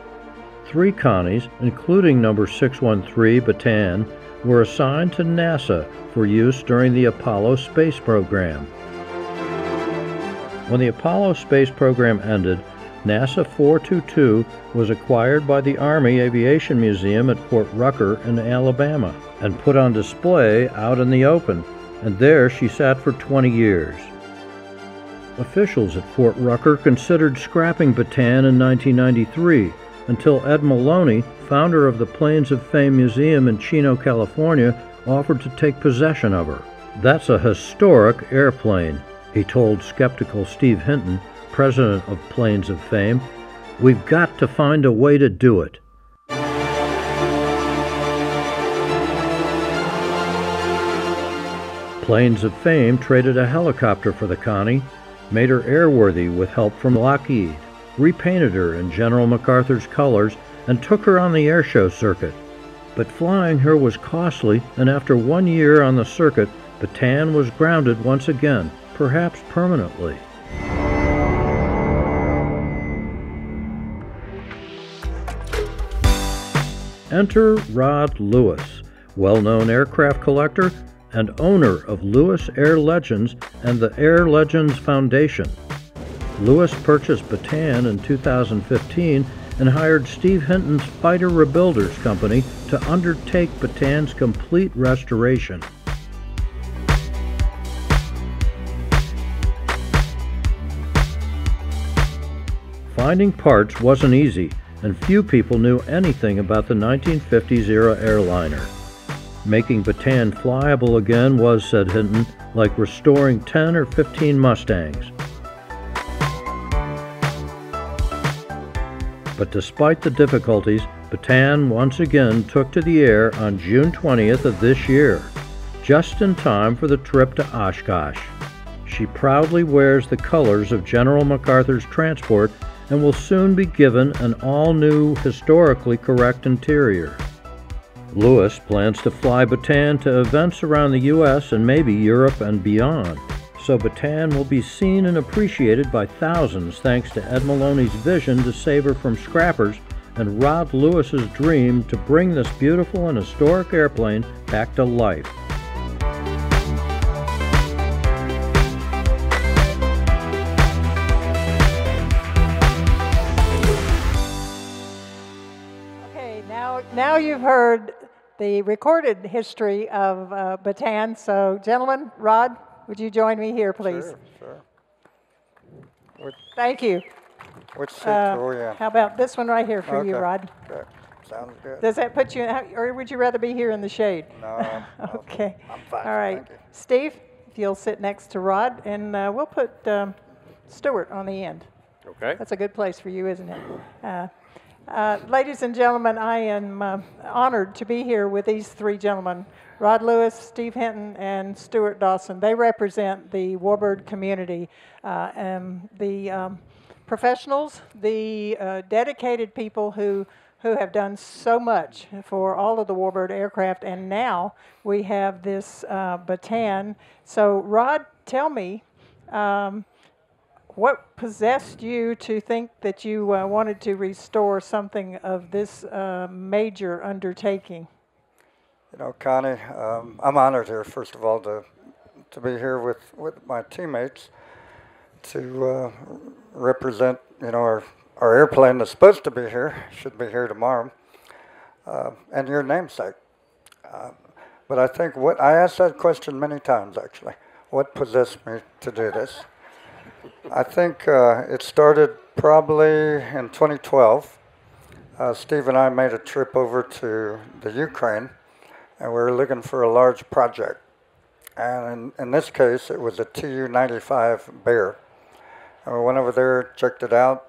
Three Connies, including number 613 Bataan, were assigned to NASA for use during the Apollo space program. When the Apollo space program ended, NASA 422 was acquired by the Army Aviation Museum at Fort Rucker in Alabama and put on display out in the open, and there she sat for 20 years. Officials at Fort Rucker considered scrapping Bataan in 1993 until Ed Maloney, founder of the Planes of Fame Museum in Chino, California, offered to take possession of her. That's a historic airplane, he told skeptical Steve Hinton, president of Planes of Fame. We've got to find a way to do it. Planes of Fame traded a helicopter for the Connie, made her airworthy with help from Lockheed repainted her in General MacArthur's colors, and took her on the airshow circuit. But flying her was costly, and after one year on the circuit, Bataan was grounded once again, perhaps permanently. Enter Rod Lewis, well known aircraft collector and owner of Lewis Air Legends and the Air Legends Foundation. Lewis purchased Bataan in 2015 and hired Steve Hinton's Fighter Rebuilders Company to undertake Bataan's complete restoration. Finding parts wasn't easy, and few people knew anything about the 1950s era airliner. Making Bataan flyable again was, said Hinton, like restoring 10 or 15 Mustangs. But despite the difficulties, Bataan once again took to the air on June 20th of this year. just in time for the trip to Oshkosh. She proudly wears the colors of General MacArthur's transport and will soon be given an all new, historically correct interior. Lewis plans to fly Bataan to events around the U.S. and maybe Europe and beyond, so Bataan will be seen and appreciated by thousands thanks to Ed Maloney's vision to save her from scrappers and Rod Lewis's dream to bring this beautiful and historic airplane back to life. Okay, now, now you've heard the recorded history of uh, Bataan. So, gentlemen, Rod, would you join me here, please? Sure, sure. Which, Thank you. which seat Uh, are we in? How about this one right here for you, Rod? Okay, sounds good. Does that put you, in, or would you rather be here in the shade? No, *laughs* okay. I'm fine, All right. Steve, if you'll sit next to Rod, and uh, we'll put um, Stuart on the end. Okay. That's a good place for you, isn't it? Uh, uh, ladies and gentlemen, I am uh, honored to be here with these three gentlemen Rod Lewis, Steve Hinton, and Stuart Dawson. They represent the Warbird community uh, and the um, professionals, the uh, dedicated people who, who have done so much for all of the Warbird aircraft. And now we have this uh, Bataan. So, Rod, tell me. Um, what possessed you to think that you uh, wanted to restore something of this uh, major undertaking? You know, Connie, um, I'm honored here, first of all, to, to be here with, with my teammates to uh, represent, you know, our, our airplane that's supposed to be here, should be here tomorrow, uh, and your namesake. Uh, but I think what, I asked that question many times actually. What possessed me to do this? I think uh, it started probably in 2012. Uh, Steve and I made a trip over to the Ukraine, and we were looking for a large project. And in, in this case, it was a Tu-95 Bear. And we went over there, checked it out.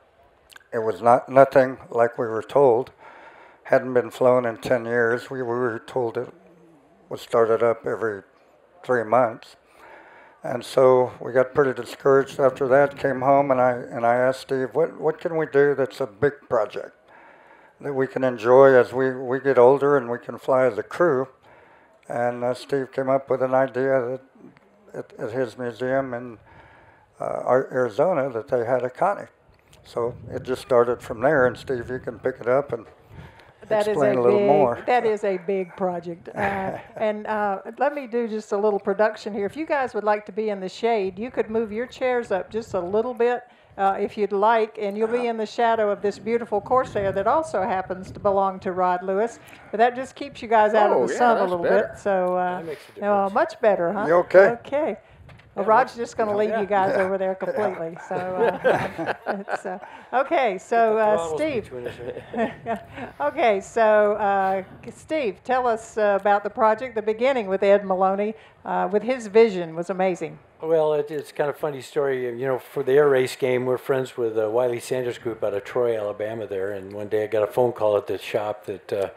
It was not nothing like we were told. Hadn't been flown in 10 years. We, we were told it was started up every three months. And so we got pretty discouraged after that, came home, and I, and I asked Steve, what, what can we do that's a big project that we can enjoy as we, we get older and we can fly as a crew? And uh, Steve came up with an idea that at, at his museum in uh, Arizona that they had a Connie. So it just started from there, and Steve, you can pick it up and That is explain a a little big, more. *laughs* That is a big project. *laughs* Uh, and uh, let me do just a little production here. If you guys would like to be in the shade, you could move your chairs up just a little bit. Uh, if you'd like, and you'll be in the shadow of this beautiful Corsair that also happens to belong to Rod Lewis. But that just keeps you guys out Oh, of the yeah, sun a little better. bit. So, uh, That makes a uh, much better, huh? You okay? Okay. Well, Rod's just going *laughs* to leave you guys over there *laughs* completely. So, uh, *laughs* it's, uh, okay. So, uh, Steve. okay, so uh, Steve, tell us uh, about the project. The beginning with Ed Maloney, uh, with his vision, was amazing. Well, it, it's kind of funny story. You know, for the air race game, we're friends with uh, Wiley Sanders Group out of Troy, Alabama. There, and one day I got a phone call at the shop that uh,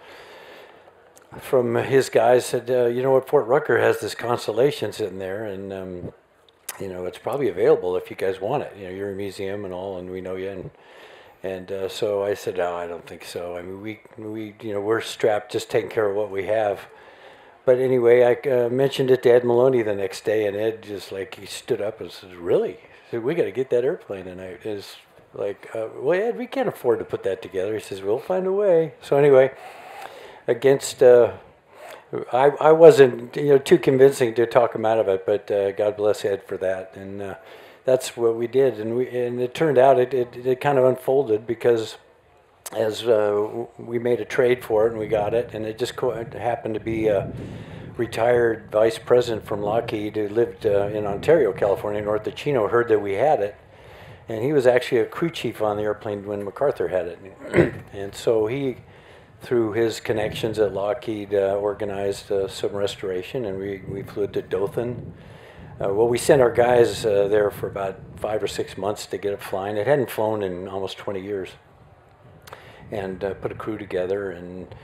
from his guys said, uh, you know what, Fort Rucker has this Constellation sitting there, and um, you know it's probably available if you guys want it. You know, you're a museum and all, and we know you. And, and uh, so I said, no, I don't think so. I mean, we we you know we're strapped, just taking care of what we have. But anyway, I uh, mentioned it to Ed Maloney the next day, and Ed just like he stood up and said, "Really? Said, we got to get that airplane tonight." Is like, uh, well, Ed, we can't afford to put that together. He says, "We'll find a way." So anyway, against, uh, I I wasn't you know too convincing to talk him out of it, but uh, God bless Ed for that, and uh, that's what we did, and we and it turned out it it, it kind of unfolded because as uh, we made a trade for it and we got it, and it just happened to be a retired vice president from Lockheed who lived uh, in Ontario, California, north of Chino, heard that we had it, and he was actually a crew chief on the airplane when MacArthur had it, *clears throat* and so he, through his connections at Lockheed, uh, organized uh, some restoration, and we, we flew it to Dothan. Uh, well, we sent our guys uh, there for about five or six months to get it flying. It hadn't flown in almost 20 years and uh, put a crew together and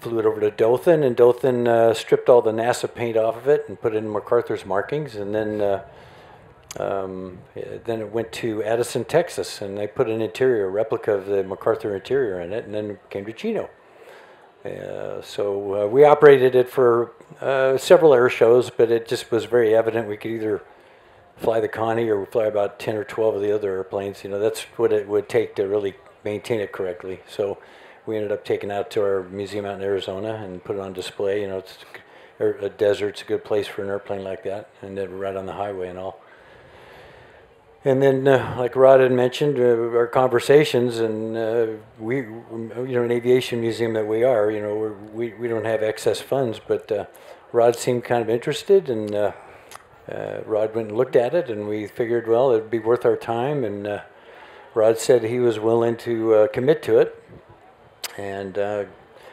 flew it over to Dothan, and Dothan uh, stripped all the NASA paint off of it and put in MacArthur's markings, and then um, then it went to Addison, Texas, and they put an interior replica of the MacArthur interior in it, and then came to Chino. Uh, so uh, we operated it for uh, several air shows, but it just was very evident we could either fly the Connie or fly about 10 or 12 of the other airplanes. You know, that's what it would take to really maintain it correctly. So we ended up taking it out to our museum out in Arizona and put it on display. You know, it's a desert's a good place for an airplane like that, and then right on the highway and all. And then, uh, like Rod had mentioned, uh, our conversations, and uh, we, you know, an aviation museum that we are, you know, we we don't have excess funds, but uh, Rod seemed kind of interested, and uh, uh, Rod went and looked at it, and we figured, well, it'd be worth our time, and Rod said he was willing to commit to it, and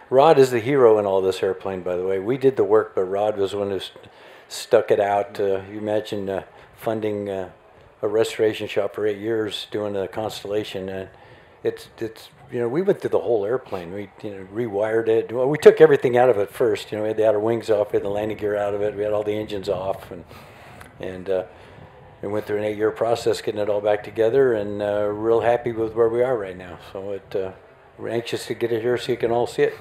Rod is the hero in all this airplane, by the way. We did the work, but Rod was the one who st stuck it out. you imagine funding a restoration shop for eight years doing a Constellation, and it's it's you know we went through the whole airplane. We you know rewired it. Well, we took everything out of it first. You know, we had the outer wings off, we had the landing gear out of it, we had all the engines off, and and uh, we went through an eight-year process getting it all back together, and uh, real happy with where we are right now. So it uh, we're anxious to get it here so you can all see it.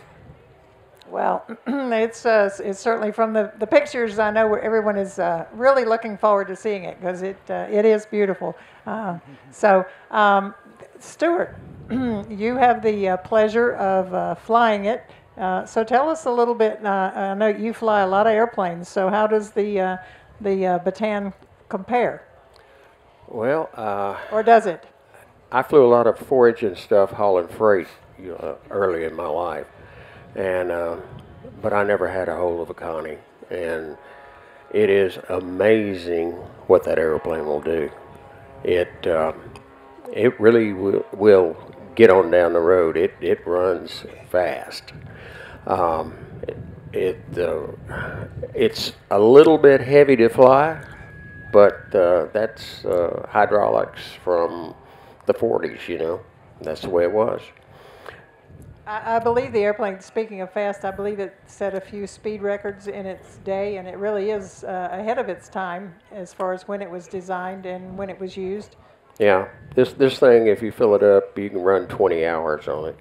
Well, *clears throat* it's, uh, it's certainly from the, the pictures, I know everyone is uh, really looking forward to seeing it because it, uh, it is beautiful. Uh, so, um, Stuart, *clears throat* you have the uh, pleasure of uh, flying it. so tell us a little bit. I know you fly a lot of airplanes. So how does the the Bataan compare? Well, or does it? I flew a lot of four-engine stuff hauling freight you know, early in my life and uh, but I never had a hold of a Connie, and it is amazing what that airplane will do. It uh, it really will, will, get on down the road. It it runs fast. Um, it, it uh, it's a little bit heavy to fly, but uh, that's uh, hydraulics from the 40s. You know, that's the way it was. I, I believe the airplane, speaking of fast, I believe it set a few speed records in its day, and it really is uh, ahead of its time as far as when it was designed and when it was used. Yeah, this this thing, if you fill it up, you can run 20 hours on it.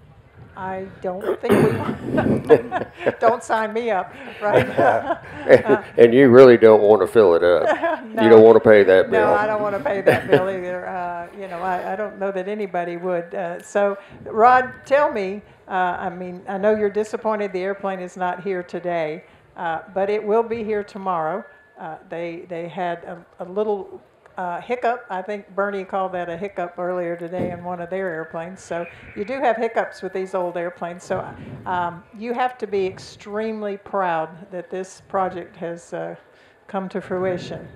I don't think we *laughs* don't sign me up, right? uh, *laughs* and you really don't want to fill it up. *laughs* no, you don't want to pay that bill. No, I don't want to pay that bill either. Uh, you know, I, I don't know that anybody would. Uh, so, Rod, tell me. Uh, I mean, I know you're disappointed the airplane is not here today, uh, but it will be here tomorrow. Uh, they they had a, a little uh, hiccup. I think Bernie called that a hiccup earlier today in one of their airplanes. So you do have hiccups with these old airplanes. So um, you have to be extremely proud that this project has uh, come to fruition.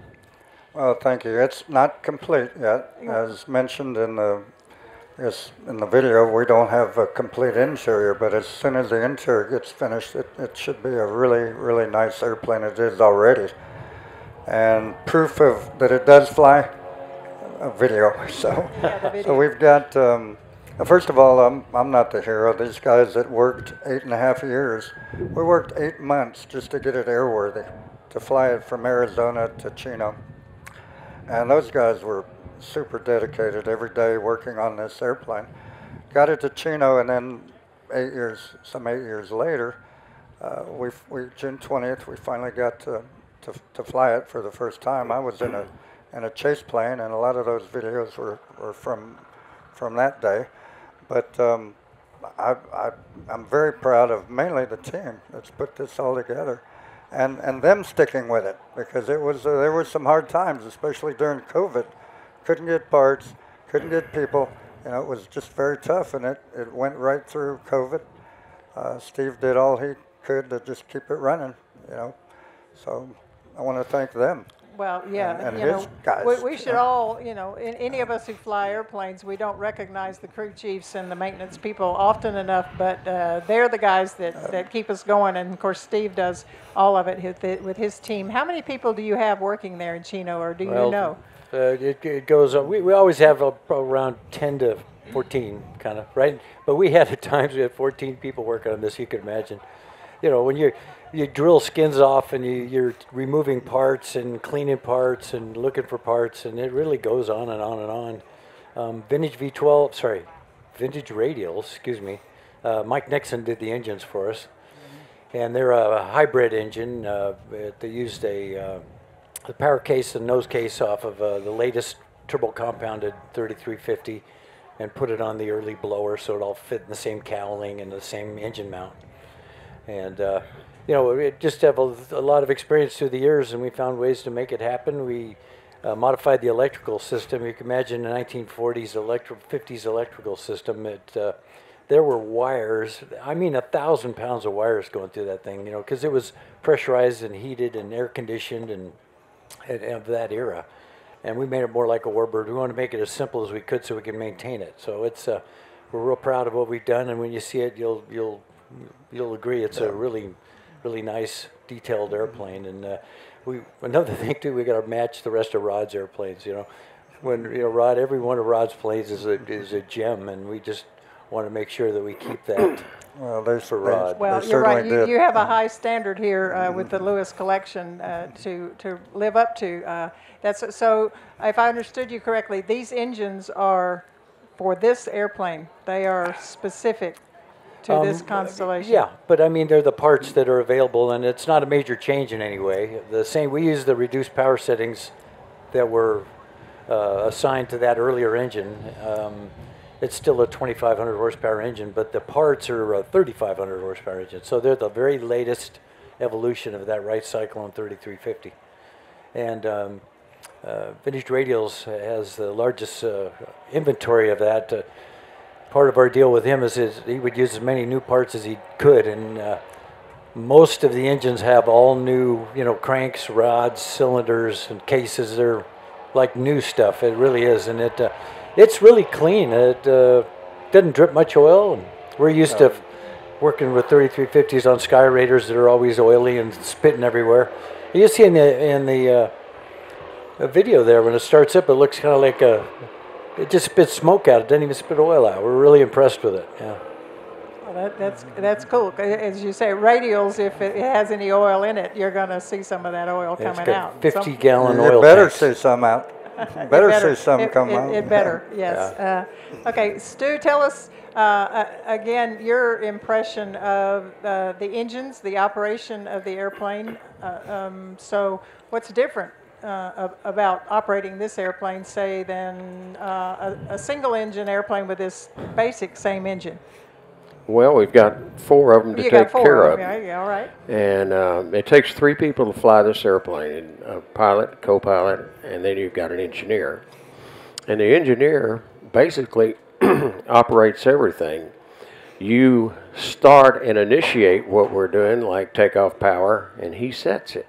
Well, thank you. It's not complete yet. As mentioned in the Yes, in the video, we don't have a complete interior, but as soon as the interior gets finished, it, it should be a really, really nice airplane. It is already and proof of that it does fly a video. *laughs* So, yeah, video. so we've got. Um, first of all, I'm I'm not the hero. These guys that worked eight and a half years, we worked eight months just to get it airworthy, to fly it from Arizona to Chino, and those guys were super dedicated every day working on this airplane. Got it to Chino, and then eight years, some eight years later, uh, we, we June 20th, we finally got to to, to fly it for the first time. I was in a in a chase plane, and a lot of those videos were, were from from that day. But um, I, I, I'm very proud of mainly the team that's put this all together, and and them sticking with it because it was uh, there were some hard times, especially during COVID. Couldn't get parts, couldn't get people. You know, it was just very tough, and it, it went right through COVID. Uh, Steve did all he could to just keep it running. You know, so I want to thank them. Well, yeah, and, and you know, guys, we, we, should all, you know, in, any of us who fly airplanes, we don't recognize the crew chiefs and the maintenance people often enough, but uh, they're the guys that, uh, that keep us going. And of course, Steve does all of it with his team. How many people do you have working there in Chino, or do well, you know? Uh, it, it goes. Uh, we, we always have a, around 10 to 14, kind of, right? But we had *laughs* at times we had 14 people working on this. You could imagine. you know, when you you drill skins off and you, you're removing parts and cleaning parts and looking for parts, and it really goes on and on and on. Um, vintage V12, sorry, vintage radials, excuse me. Uh, Mike Nixon did the engines for us, and they're a hybrid engine. Uh, they used a, a power case and nose case off of uh, the latest turbo compounded 3350 and put it on the early blower so it all fit in the same cowling and the same engine mount. And, uh, you know, it just have a, a lot of experience through the years and we found ways to make it happen. We uh, modified the electrical system. You can imagine the 1940s, electro, 50s electrical system. It, uh, there were wires, I mean, a thousand pounds of wires going through that thing, you know, because it was pressurized and heated and air conditioned and of that era and we made it more like a warbird. We want to make it as simple as we could so we can maintain it. So it's uh, we're real proud of what we've done, and when you see it, you'll you'll you'll agree it's a really really nice detailed airplane. And uh, we another *laughs* thing too, we got to match the rest of Rod's airplanes. You know, when you know Rod, every one of Rod's planes is a is a gem, and we just want to make sure that we keep that. Well, there's for Rod. Well, you're right. You, you have a high standard here uh, with the Lewis collection uh, to to live up to. Uh, that's so. If I understood you correctly, these engines are for this airplane. They are specific to Um, this constellation. Yeah, but I mean, they're the parts that are available, and it's not a major change in any way. The same, we use the reduced power settings that were uh, assigned to that earlier engine. Um, it's still a 2,500 horsepower engine, but the parts are a 3,500 horsepower engine. So they're the very latest evolution of that Wright Cyclone 3350. And um, uh, Vintage Radials has the largest uh, inventory of that. Uh, part of our deal with him is, is he would use as many new parts as he could, and uh, most of the engines have all new, you know, cranks, rods, cylinders, and cases. They're like new stuff. It really is, and it uh, it's really clean. It uh, doesn't drip much oil, and we're used to working with 3350s on Skyraiders that are always oily and spitting everywhere. You see in the in the uh, video there when it starts up, it looks kind of like a. It just spits smoke out. It doesn't even spit oil out. We're really impressed with it. Yeah. Well, that, that's that's cool. As you say, radials, if it has any oil in it, you're going to see some of that oil Yeah, it's coming got out. 50 Some- gallon You oil better tanks. see some out. It Better see something it- come it- out. It better, *laughs* yes. Uh, Okay, Stu, tell us, uh, again, your impression of uh, the engines, the operation of the airplane. Uh, um, So what's different uh, about operating this airplane, say, than uh, a a single-engine airplane with this basic same engine? Well, we've got four of them to You take care of them, yeah, all right. And um, it takes three people to fly this airplane a pilot, co pilot, and then you've got an engineer. And the engineer basically *clears throat* operates everything. You start and initiate what we're doing, like takeoff power, and he sets it.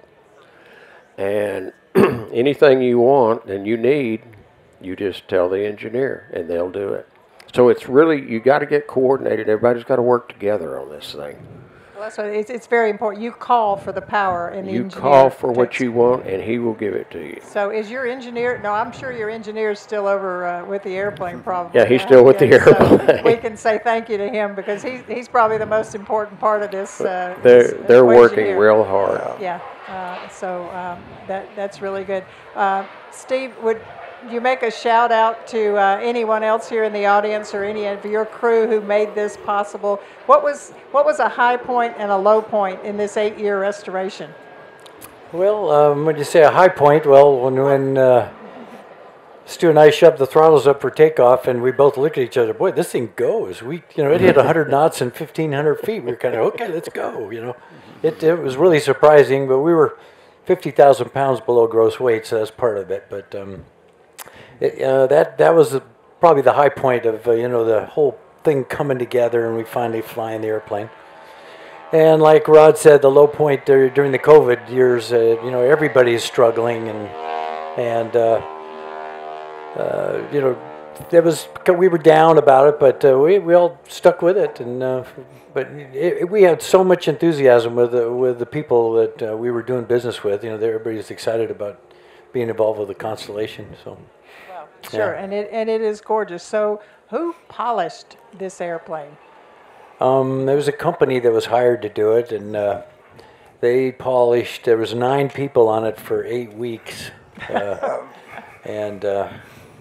And *clears throat* anything you want and you need, you just tell the engineer, and they'll do it. So it's really, you got to get coordinated. Everybody's got to work together on this thing. Well, that's what, it's, it's very important. You call for the power and the You engineer call for what you want, and he will give it to you. So is your engineer, no, I'm sure your engineer is still over uh, with the airplane probably. Yeah, he's still with the Yeah, so airplane. We can say thank you to him because he's, he's probably the most important part of this. uh, They're this they're working equation here. real hard. Yeah, uh, so um, that, that's really good. Uh, Steve, would you make a shout out to uh, anyone else here in the audience or any of your crew who made this possible? What was, what was a high point and a low point in this eight-year restoration? Well, um, when you say a high point, well, when when uh, Stu and I shoved the throttles up for takeoff, and we both looked at each other. Boy, this thing goes. We, you know, it hit 100 knots and 1,500 feet. We were kind of okay. Let's go. You know, it it was really surprising, but we were 50,000 pounds below gross weight, so that's part of it. But um, it, uh, that that was probably the high point of uh, you know the whole thing coming together, and we finally flying the airplane. And like Rod said, the low point during the COVID years, uh, you know, everybody's struggling, and and uh, uh, you know, there was we were down about it, but uh, we we all stuck with it, and but it, it- we had so much enthusiasm with the, with the people that we were doing business with. You know, everybody's excited about being involved with the constellation. So. Sure, Yeah. and it and it is gorgeous. So, who polished this airplane? Um, there was a company that was hired to do it, and uh, they polished. There was nine people on it for eight weeks, uh, *laughs* and uh,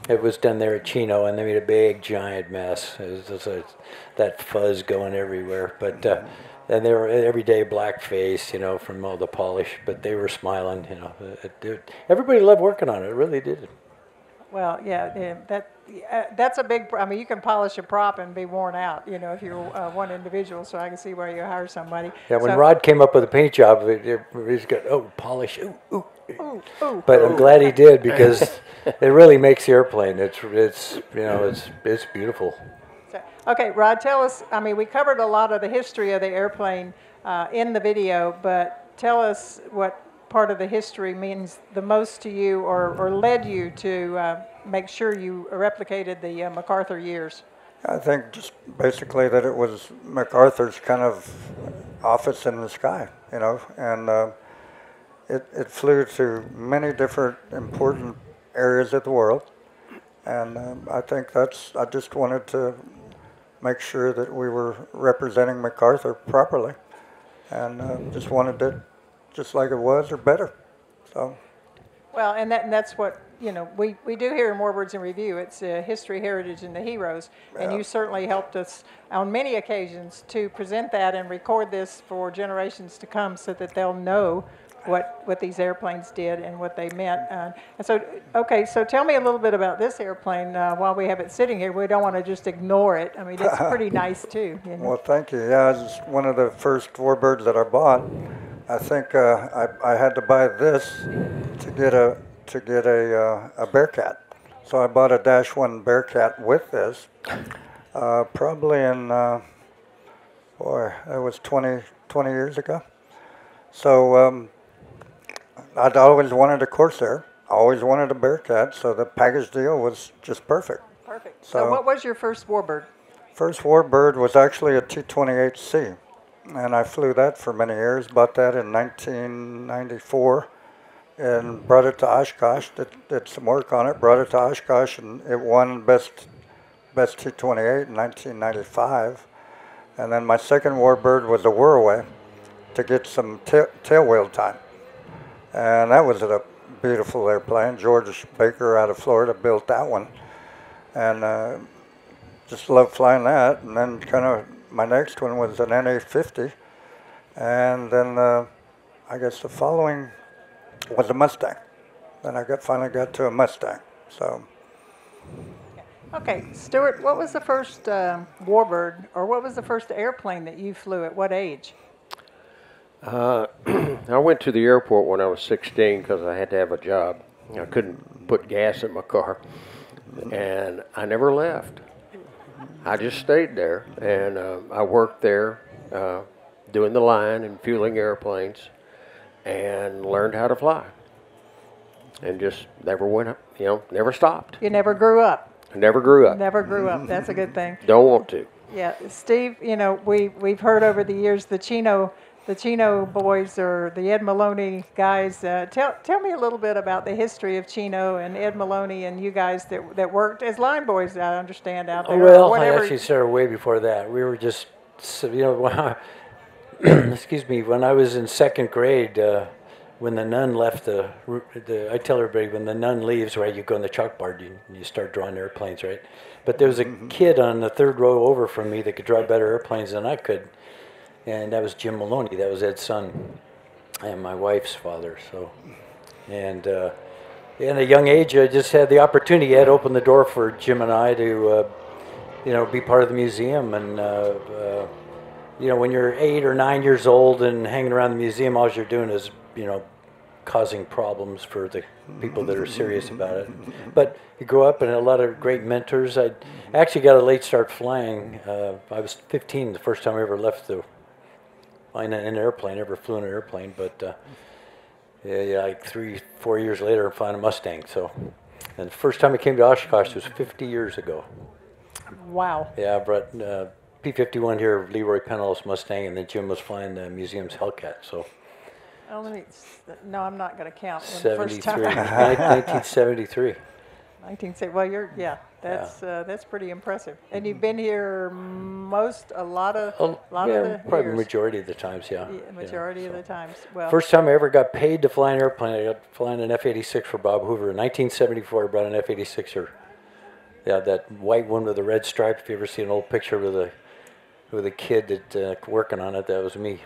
it was done there at Chino, and they made a big giant mess. It was just a, that fuzz going everywhere, but. Uh, and they were every day black face, you know, from all the polish, but they were smiling, you know. It, it, everybody loved working on it, it really did. Well, yeah, yeah that uh, that's a big. I mean, you can polish a prop and be worn out, you know, if you're uh, one individual. So I can see where you hire somebody. Yeah, when so, Rod came up with a paint job, it, it, he's got oh polish, ooh, ooh. Ooh, ooh, but ooh. I'm glad he did *laughs* because it really makes the airplane. It's it's you know it's it's beautiful. So, okay, Rod, tell us. I mean, we covered a lot of the history of the airplane uh, in the video, but tell us what part of the history means the most to you or, or led you to uh, make sure you replicated the uh, MacArthur years? I think just basically that it was MacArthur's kind of office in the sky, you know, and uh, it, it flew to many different important areas of the world. And um, I think that's, I just wanted to make sure that we were representing MacArthur properly. And uh, just wanted it just like it was or better. So. Well, and, that, and that's what, you know, we, we do here in Warbirds in Review. It's uh, history, heritage, and the heroes. Yeah. And you certainly helped us on many occasions to present that and record this for generations to come so that they'll know what, what these airplanes did and what they meant. Uh, and so, okay, so tell me a little bit about this airplane uh, while we have it sitting here. We don't want to just ignore it. I mean, it's *laughs* pretty nice too. You know? Well, thank you. Yeah, it's one of the first Warbirds that I bought. I think uh, I, I had to buy this to get a to get a uh, a Bearcat. So I bought a Dash One Bearcat with this, uh, probably in uh, boy, that was 20, 20 years ago. So um, I'd always wanted a Corsair, always wanted a Bearcat, so the package deal was just perfect. Perfect. So, so what was your first Warbird? First Warbird was actually a T-28C and I flew that for many years. Bought that in 1994 and brought it to Oshkosh. Did, did some work on it. Brought it to Oshkosh, and it won best best T28 in 1995. And then my second warbird was a Wirraway to get some ta- tail wheel time, and that was a beautiful airplane. George Baker out of Florida built that one, and uh, just loved flying that. And then kind of my next one was an NA50, and then uh, I guess the following was a Mustang. Then I got finally got to a Mustang. So. Okay, Stuart, what was the first uh, Warbird, or what was the first airplane that you flew at what age? Uh, *clears throat* I went to the airport when I was 16 because I had to have a job. I couldn't put gas in my car, and I never left. I just stayed there, and uh, I worked there uh, doing the line and fueling airplanes, and learned how to fly, and just never went up. You know, never stopped. You never grew up. Never grew up. Never grew up. That's a good thing. Don't want to. Yeah, Steve. You know, we we've heard over the years the Chino the Chino boys or the Ed Maloney guys. Uh, tell tell me a little bit about the history of Chino and Ed Maloney and you guys that that worked as line boys. I understand out there. Well, I actually started way before that. We were just, you know, when I, *clears throat* excuse me, when I was in second grade. Uh, when the nun left the, the, I tell everybody when the nun leaves, right, you go on the chalkboard you, you start drawing airplanes, right? But there was a mm-hmm. kid on the third row over from me that could draw better airplanes than I could and that was Jim Maloney. That was Ed's son, and my wife's father. So, and uh, in a young age, I just had the opportunity. Ed opened the door for Jim and I to, uh, you know, be part of the museum. And uh, uh, you know, when you're eight or nine years old and hanging around the museum, all you're doing is, you know, causing problems for the people that are serious about it. But you grow up and a lot of great mentors. I actually got a late start flying. Uh, I was 15 the first time I ever left the flying an airplane, ever flew in an airplane, but uh, yeah, yeah, like three, four years later, I'm flying a Mustang. So, and the first time I came to Oshkosh was 50 years ago. Wow. Yeah, I brought uh, P-51 here, Leroy Penhalow's Mustang, and then Jim was flying the museum's Hellcat. So. Oh, let me, no, I'm not going to count. 73, *laughs* 1973. 1960. Well, you're yeah. That's uh, that's pretty impressive. And you've been here most a lot of a lot yeah, of the probably years. majority of the times, yeah. Yeah, yeah, majority of the times. Well, First time I ever got paid to fly an airplane, I got flying an F-86 for Bob Hoover in 1974. I brought an F-86er. Yeah, that white one with the red stripe. If you ever see an old picture with a with a kid that uh, working on it, that was me.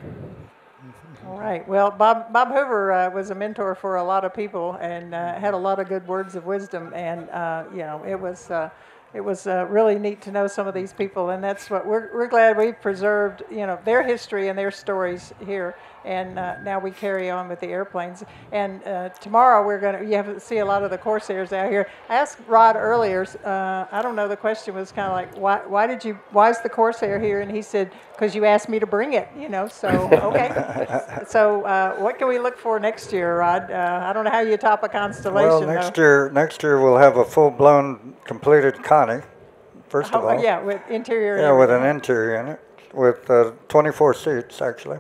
*laughs* All right. Well, Bob Bob Hoover uh, was a mentor for a lot of people and uh, had a lot of good words of wisdom. And uh, you know, it was uh, it was uh, really neat to know some of these people. And that's what we're we're glad we've preserved. You know, their history and their stories here. And uh, now we carry on with the airplanes. And uh, tomorrow we're going to you have see a lot of the Corsairs out here. I asked Rod earlier. Uh, I don't know. The question was kind of like, why why did you why is the Corsair here? And he said, because you asked me to bring it. You know. So *laughs* okay. So, uh, what can we look for next year, Rod? Uh, I don't know how you top a constellation. Well, next though. year, next year we'll have a full-blown completed Connie. First of Oh, all, yeah, with interior. yeah, with an interior in it, with uh, 24 seats actually.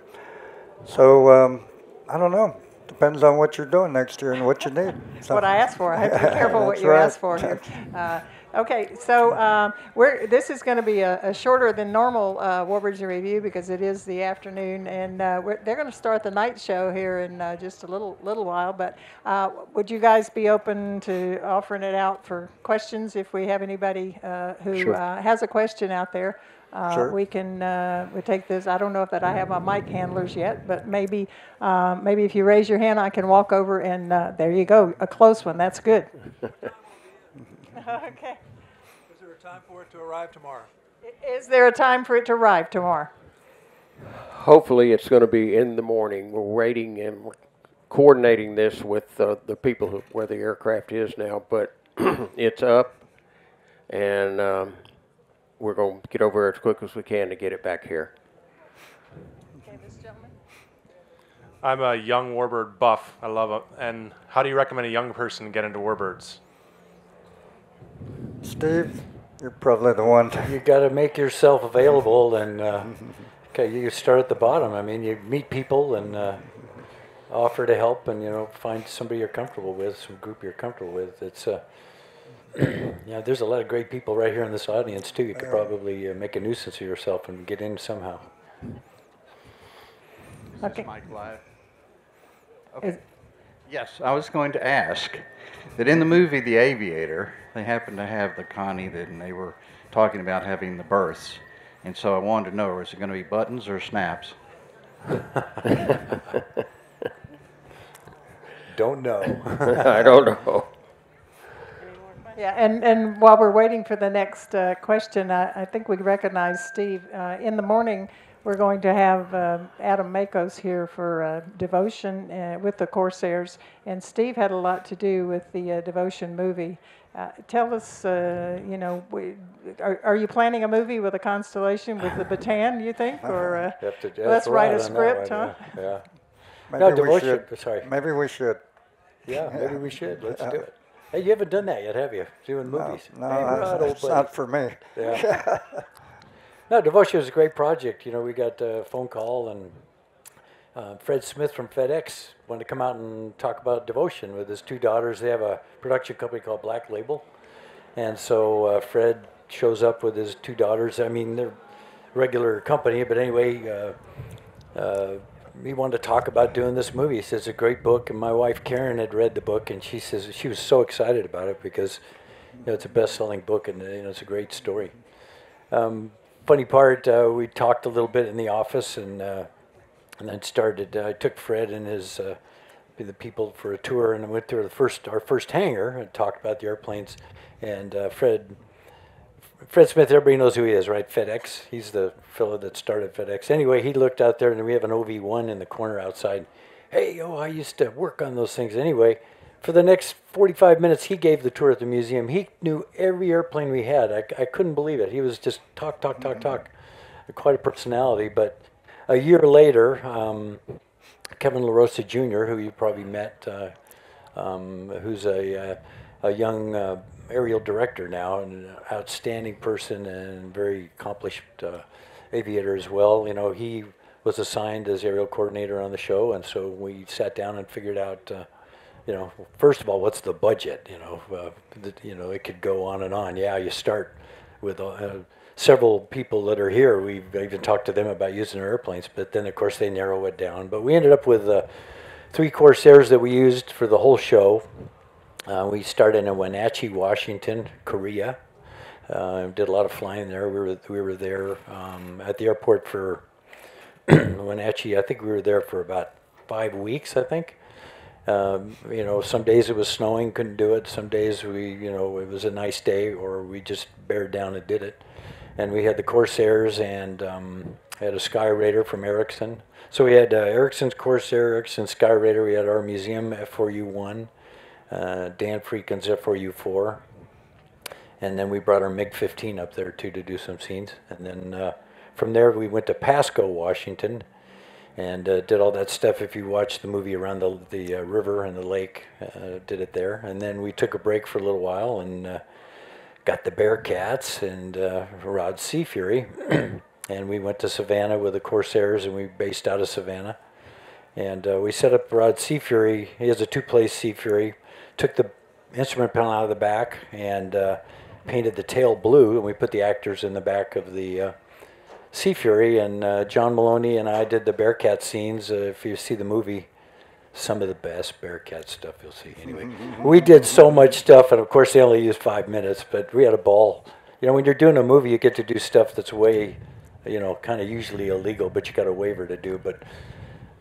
So um, I don't know. Depends on what you're doing next year and what you need. That's what I asked for. I have to be *laughs* careful what you right. ask for here. Uh, okay, so um, we're, this is going to be a, a shorter than normal uh, Warbirds Review because it is the afternoon, and uh, we're, they're going to start the night show here in uh, just a little little while. But uh, would you guys be open to offering it out for questions if we have anybody uh, who Sure. uh, has a question out there? Uh, Sure. We can uh, we take this. I don't know if that I have my mic handlers yet, but maybe uh, maybe if you raise your hand, I can walk over and uh, there you go, a close one. That's good. *laughs* okay. Is there a time for it to arrive tomorrow? Is there a time for it to arrive tomorrow? Hopefully, it's going to be in the morning. We're waiting and we're coordinating this with uh, the people who, where the aircraft is now, but *clears throat* it's up, and um, we're going to get over there as quick as we can to get it back here. Okay, this gentleman. I'm a young warbird buff. I love it. And how do you recommend a young person get into warbirds? Steve, you're probably the one. You got to make yourself available, and uh, *laughs* okay, you start at the bottom. I mean, you meet people and uh, offer to help, and you know, find somebody you're comfortable with, some group you're comfortable with. It's uh, *clears throat* yeah, there's a lot of great people right here in this audience too. You could probably uh, make a nuisance of yourself and get in somehow. Okay. Mike live. Is- Yes, I was going to ask that in the movie The Aviator, they happened to have the Connie that, and they were talking about having the berths. And so I wanted to know, is it going to be buttons or snaps? *laughs* Don't know. *laughs* I don't know. *laughs* Yeah, and, and while we're waiting for the next uh, question, I, I think we recognize Steve. Uh, in the morning, we're going to have uh, Adam Makos here for uh, devotion uh, with the Corsairs, and Steve had a lot to do with the uh, devotion movie. Uh, tell us, uh, you know, we, are, are you planning a movie with a constellation with the *laughs* Bataan, you think? Or uh, You have to- let's that's write a script, huh? yeah, yeah. Maybe No, we devotion. should. Sorry. Maybe we should. Yeah, maybe we should. Let's do it. Hey, you haven't done that yet, have you? Doing No, movies? no, hey, that's- that's not for me. Yeah. *laughs* no, Devotion is a great project. You know, we got a phone call and uh, Fred Smith from FedEx wanted to come out and talk about Devotion with his two daughters. They have a production company called Black Label, and so uh, Fred shows up with his two daughters. I mean, they're regular company, but anyway. Uh, uh, he wanted to talk about doing this movie. He says it's a great book, and my wife Karen had read the book, and she says she was so excited about it because you know, it's a best-selling book, and you know, it's a great story. Um, funny part, uh, we talked a little bit in the office, and uh, and then started. Uh, I took Fred and his uh, the people for a tour, and I went to the first our first hangar and talked about the airplanes. And uh, Fred Fred Smith, everybody knows who he is, right? FedEx. He's the fellow that started FedEx. Anyway, he looked out there, and we have an OV1 in the corner outside. Hey, oh, I used to work on those things. Anyway, for the next 45 minutes, he gave the tour at the museum. He knew every airplane we had. I, I couldn't believe it. He was just talk, talk, talk, talk. Quite a personality. But a year later, um, Kevin LaRosa Jr., who you probably met, uh, um, who's a, uh, a young uh, aerial director now and an outstanding person and very accomplished uh, aviator as well. You know, he was assigned as aerial coordinator on the show, and so we sat down and figured out uh, you know, first of all, what's the budget? You know, uh, that, you know, it could go on and on. Yeah, you start with uh, several people that are here. We've even talked to them about using our airplanes, but then of course they narrow it down. But we ended up with uh, three Corsairs that we used for the whole show. Uh, we started in Wenatchee, Washington, Korea. Uh, did a lot of flying there. We were we were there um, at the airport for *clears throat* Wenatchee. I think we were there for about five weeks. I think. Um, you know, some days it was snowing, couldn't do it. Some days we, you know, it was a nice day, or we just bared down and did it. And we had the Corsairs and um, had a Skyraider from Erickson. So we had uh, Erickson's Corsair, Erickson Skyraider. We had our museum F4U1, uh, Dan Friedkin's F4U4, and then we brought our MiG-15 up there too to do some scenes. And then uh, from there we went to Pasco, Washington, and uh, did all that stuff. If you watch the movie around the the uh, river and the lake, uh, did it there. And then we took a break for a little while and uh, got the Bearcats and uh, Rod Sea Fury, *clears throat* and we went to Savannah with the Corsairs, and we based out of Savannah. And uh, we set up Rod Sea Fury. He has a two-place Sea Fury. Took the instrument panel out of the back and painted the tail blue, and we put the actors in the back of the Sea Fury, and uh, John Maloney and I did the Bearcat scenes. Uh, if you see the movie, some of the best Bearcat stuff you'll see. Anyway, *laughs* we did so much stuff, and of course they only used five minutes, but we had a ball. You know, when you're doing a movie, you get to do stuff that's way, you know, kind of usually illegal, but you got a waiver to do. But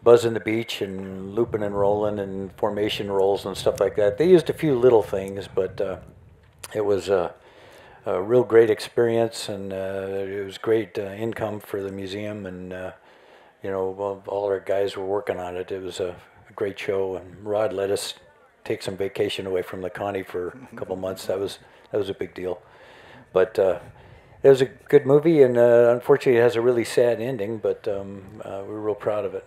buzzing the beach and looping and rolling and formation rolls and stuff like that. They used a few little things, but uh, it was. Uh, a real great experience, and uh, it was great uh, income for the museum, and uh, you know all our guys were working on it. It was a, a, great show, and Rod let us take some vacation away from the Connie for a *laughs* couple months. That was that was a big deal, but. it was a good movie, and unfortunately, it has a really sad ending. But um, we're real proud of it.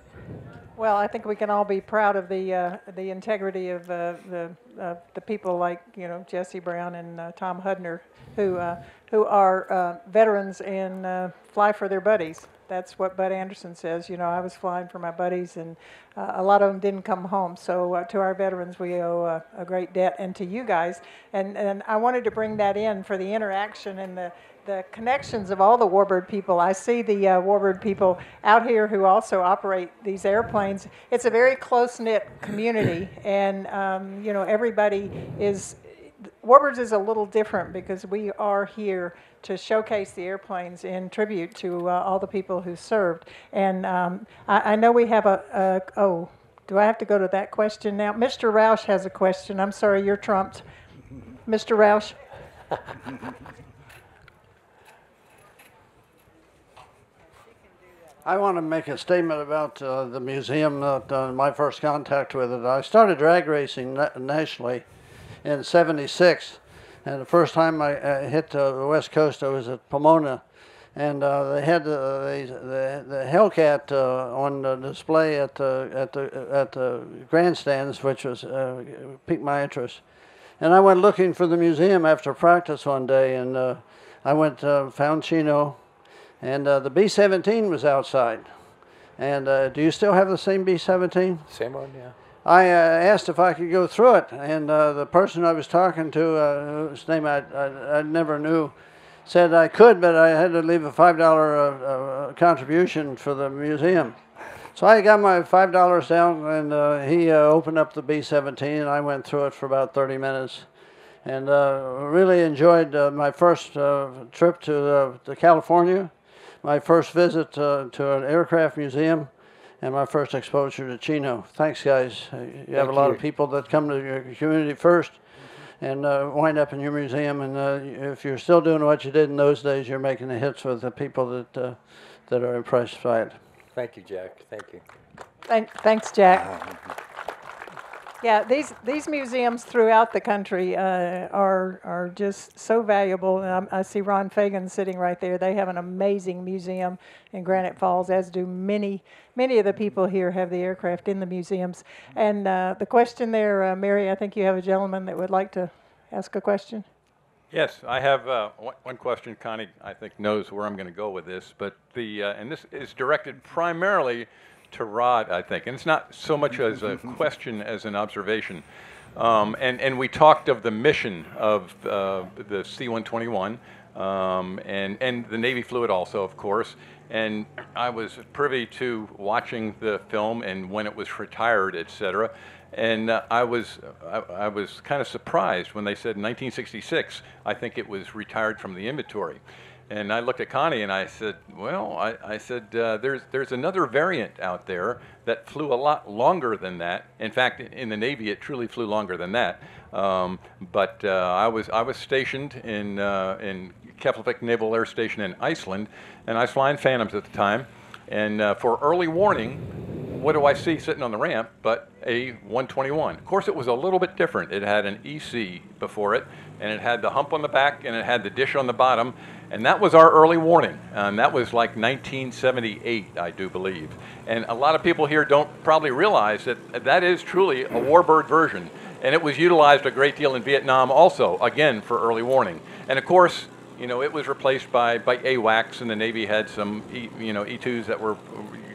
Well, I think we can all be proud of the uh, the integrity of uh, the uh, the people like you know Jesse Brown and Tom Hudner who, uh, who are uh, veterans and uh, fly for their buddies. That's what Bud Anderson says. You know, I was flying for my buddies, and uh, a lot of them didn't come home. So uh, to our veterans, we owe uh, a great debt, and to you guys. And and I wanted to bring that in for the interaction and the the connections of all the Warbird people. I see the uh, Warbird people out here who also operate these airplanes. It's a very close knit community, *clears throat* and um, you know everybody is Warbirds is a little different because we are here to showcase the airplanes in tribute to uh, all the people who served. And um, I, I, know we have a, a, oh, do I have to go to that question now? Mr. Roush has a question. I'm sorry, you're trumped. Mr. Roush. *laughs* I want to make a statement about uh, the museum, that, uh, my first contact with it. I started drag racing na nationally in 76. And the first time I uh, hit the West Coast, I was at Pomona. And uh, they had the, the, the Hellcat uh, on the display at the, at, the, at the grandstands, which was uh, piqued my interest. And I went looking for the museum after practice one day, and I went found Chino, and the B-17 was outside. And do you still have the same B-17? Same one, yeah. I uh, asked if I could go through it, and uh, the person I was talking to, uh, whose name I, I, I, never knew, said I could, but I had to leave a five dollar uh, uh, contribution for the museum. So I got my five dollars down, and uh, he opened up the B-17, and I went through it for about 30 minutes, and really enjoyed my first trip to, to California, my first visit to an aircraft museum and my first exposure to Chino. Thanks, guys. Uh, you Thank have a lot you. of people that come to your community first and uh, wind up in your museum. And uh, if you're still doing what you did in those days, you're making the hits with the people that uh, that are impressed by it. Thank you, Jack. Thank you. Thank, thanks, Jack. Yeah, these these museums throughout the country uh, are are just so valuable. I see Ron Fagen sitting right there. They have an amazing museum in Granite Falls, as do many many of the people here have the aircraft in the museums. And uh, the question there, uh, Mary, I think you have a gentleman that would like to ask a question. Yes, I have uh, one question. Connie, I think, knows where I'm going to go with this, but the uh, and this is directed primarily to Rod, I think, and it's not so much as a *laughs* question as an observation. Um, and, and we talked of the mission of uh, the C-121 um, and, and the Navy fluid also, of course. And I was privy to watching the film and when it was retired, et cetera. And uh, I was, I, I was kind of surprised when they said in 1966, I think it was retired from the inventory. And I looked at Connie and I said, well, I, I said, uh, there's, there's another variant out there that flew a lot longer than that. In fact, in the Navy, it truly flew longer than that. Um, but uh, I, was, I was stationed in, uh, in Keflavik Naval Air Station in Iceland, and I was flying Phantoms at the time. And uh, for early warning, what do I see sitting on the ramp but a 121? Of course, it was a little bit different. It had an EC before it, and it had the hump on the back, and it had the dish on the bottom, and that was our early warning. And that was like 1978, I do believe. And a lot of people here don't probably realize that that is truly a warbird version, and it was utilized a great deal in Vietnam also, again, for early warning. And of course, you know, it was replaced by, by AWACS, and the Navy had some, e, you know, E2s that were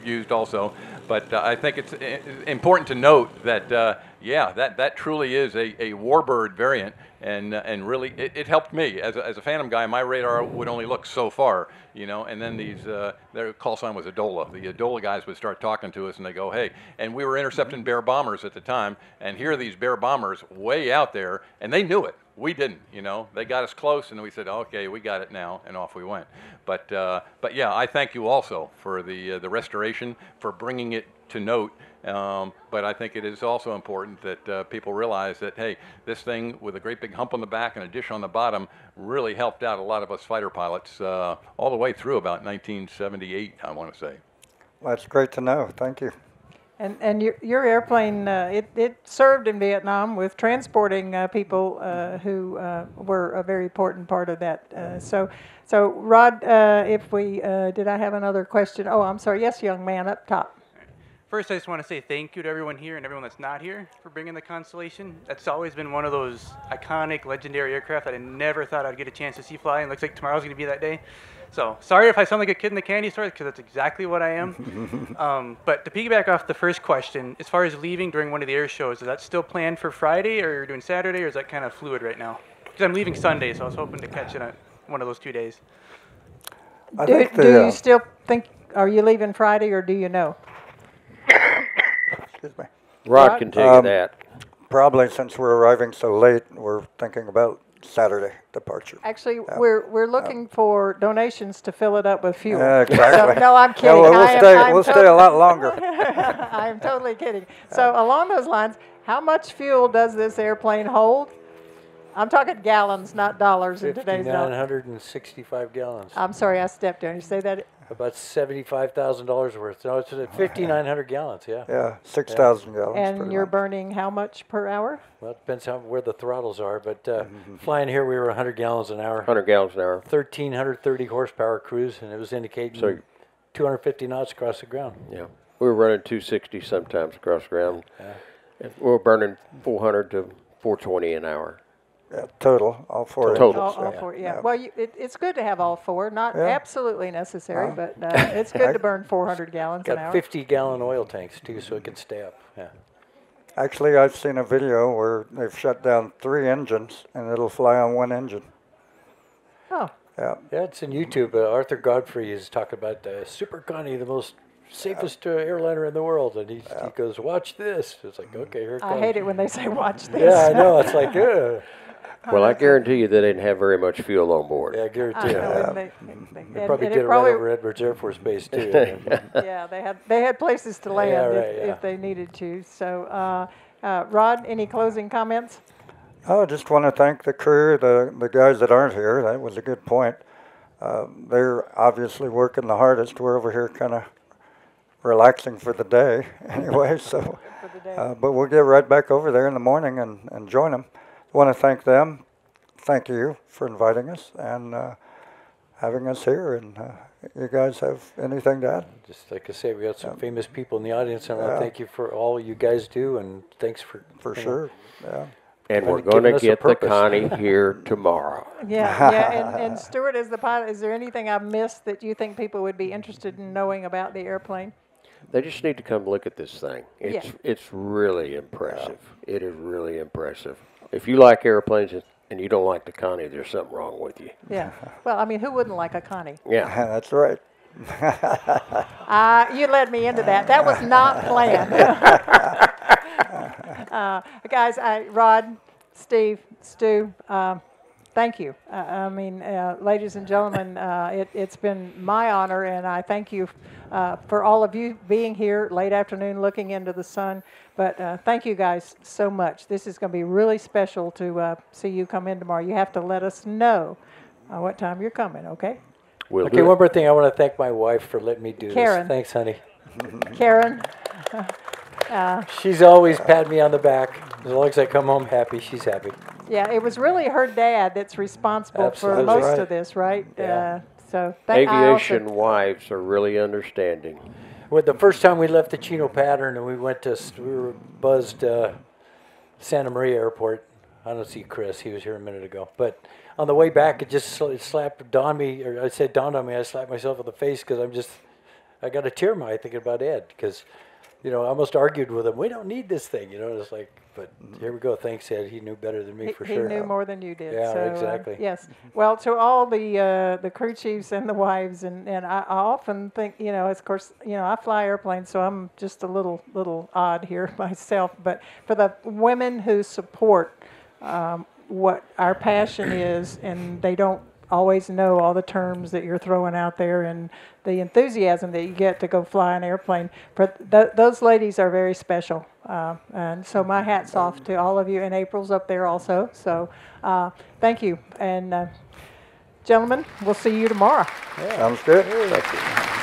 used also. But uh, I think it's uh, important to note that, uh, yeah, that, that truly is a, a warbird variant, and, uh, and really, it, it, helped me. As a, as a Phantom guy, my radar would only look so far, you know, and then these, uh, their call sign was Adola. The Adola guys would start talking to us, and they go, hey, and we were intercepting Bear bombers at the time, and here are these Bear bombers way out there, and they knew it we didn't, you know. They got us close, and we said, "Okay, we got it now," and off we went. But, uh, but yeah, I thank you also for the uh, the restoration, for bringing it to note. Um, but I think it is also important that uh, people realize that hey, this thing with a great big hump on the back and a dish on the bottom really helped out a lot of us fighter pilots uh, all the way through about 1978. I want to say. That's great to know. Thank you. And, and your, your airplane, uh, it, it served in Vietnam with transporting uh, people uh, who uh, were a very important part of that. Uh, so, so Rod, uh, if we, did I have another question? Oh, I'm sorry. Yes, young man up top. First, I just want to say thank you to everyone here and everyone that's not here for bringing the Constellation. That's always been one of those iconic, legendary aircraft that I never thought I'd get a chance to see fly, and looks like tomorrow's going to be that day. So sorry if I sound like a kid in the candy store, because that's exactly what I am. *laughs* um, but to piggyback off the first question, as far as leaving during one of the air shows, is that still planned for Friday, or you're doing Saturday, or is that kind of fluid right now? Because I'm leaving Sunday, so I was hoping to catch it on one of those two days. I do, the, do you still think, are you leaving Friday, or do you know? Excuse me. Rod, Rod? can tell um, you that. Probably since we're arriving so late, we're thinking about Saturday departure. Actually, yeah. we're we're looking yeah. for donations to fill it up with fuel. Yeah, *laughs* exactly. So, no, I'm kidding. we'll, we'll stay. I'm we'll totally, stay a lot longer. *laughs* I'm totally kidding. *laughs* So along those lines, how much fuel does this airplane hold? I'm talking gallons, not dollars in today's dollars. 965 gallons. I'm sorry, I stepped on you. Say that. About seventy-five thousand dollars worth. No, it's fifty-nine hundred gallons. Yeah. Yeah, six thousand yeah. gallons. And you're much. burning how much per hour? Well, it depends on where the throttles are. But uh, mm-hmm. flying here, we were hundred gallons an hour. Hundred gallons an hour. Thirteen hundred thirty horsepower cruise, and it was indicating so, 250 knots across the ground. Yeah, we were running 260 sometimes across the ground. Yeah. We were burning 400 to 420 an hour. Yeah, total, all four. Total. All, all four, yeah. yeah. Well, you, it, it's good to have all four. Not yeah. absolutely necessary, but uh, it's good to *laughs* burn 400 gallons got an hour. 50 gallon oil tanks too, so it can stay up. Yeah. Actually, I've seen a video where they've shut down three engines and it'll fly on one engine. Oh. Yeah. Yeah, it's in YouTube. Uh, Arthur Godfrey is talking about uh, Super Connie, the most safest uh, airliner in the world, and he, yeah. he goes, "Watch this." It's like, okay, here it I comes. hate it when they say, "Watch this." yeah, I know. It's like, *laughs* uh, well, I guarantee you they didn't have very much fuel on board. Yeah, I guarantee you. Yeah. They, they, they probably did it right over Edwards Air Force Base too. *laughs* yeah, they had they had places to land yeah, right, if, yeah. if, they needed to. So, uh, uh, Rod, any closing comments? I just want to thank the crew, the the guys that aren't here. That was a good point. Uh, they're obviously working the hardest. We're over here kind of relaxing for the day *laughs* anyway. So, day. Uh, but we'll get right back over there in the morning and, and join them. I want to thank them. Thank you for inviting us and uh, having us here. And uh, you guys have anything to add? Just like I say, we got some yeah. famous people in the audience, and yeah. I thank you for all you guys do, and thanks for for sure. Know, yeah. And we're going to get the Connie *laughs* here tomorrow. Yeah, *laughs* yeah. And, and Stuart, as the pilot, is there anything I've missed that you think people would be interested in knowing about the airplane? They just need to come look at this thing. It's Yeah. it's really impressive. It is really impressive. If you like airplanes and- and you don't like the Connie, there's something wrong with you. Yeah. Well, I mean, who wouldn't like a Connie? Yeah, *laughs* that's right. *laughs* Uh, you led me into that. That was not planned. *laughs* uh, guys, I, Rod, Steve, Stu, um, thank you. Uh, I mean, uh, ladies and gentlemen, uh, it, it's been my honor, and I thank you uh, for all of you being here late afternoon looking into the sun. But uh, thank you guys so much. This is going to be really special to uh, see you come in tomorrow. You have to let us know uh, what time you're coming, okay? We'll okay, one more thing. I want to thank my wife for letting me do Karen. this. Thanks, honey. Karen. *laughs* Uh, She's always patting me on the back. As long as I come home happy, she's happy. Yeah, it was really her dad that's responsible Absolutely for most right. of this, right? Yeah. Uh, so thank I also- Aviation wives are really understanding. Well, the first time we left the Chino pattern and we went to, we were buzzed uh, Santa Maria Airport. I don't see Chris; he was here a minute ago. But on the way back, it just sl- it slapped dawned me, or I said dawned on me. I slapped myself in the face because I'm just, I got a tear in my eye thinking about Ed because, you know, I almost argued with him. We don't need this thing, you know. It's like, but here we go. Thanks, Ed. He knew better than me he, for he sure. He knew more than you did. Yeah, so, uh, exactly. yes. Well, to all the uh, the crew chiefs and the wives, and, and I, I often think, you know, of course, you know, I fly airplanes, so I'm just a little little odd here *laughs* myself. But for the women who support um, what our passion is, and they don't always know all the terms that you're throwing out there and the enthusiasm that you get to go fly an airplane. But th- those ladies are very special. Uh, and so my hat's off to all of you. And April's up there also. So uh, thank you. And uh, gentlemen, we'll see you tomorrow. Sounds good. Thank you.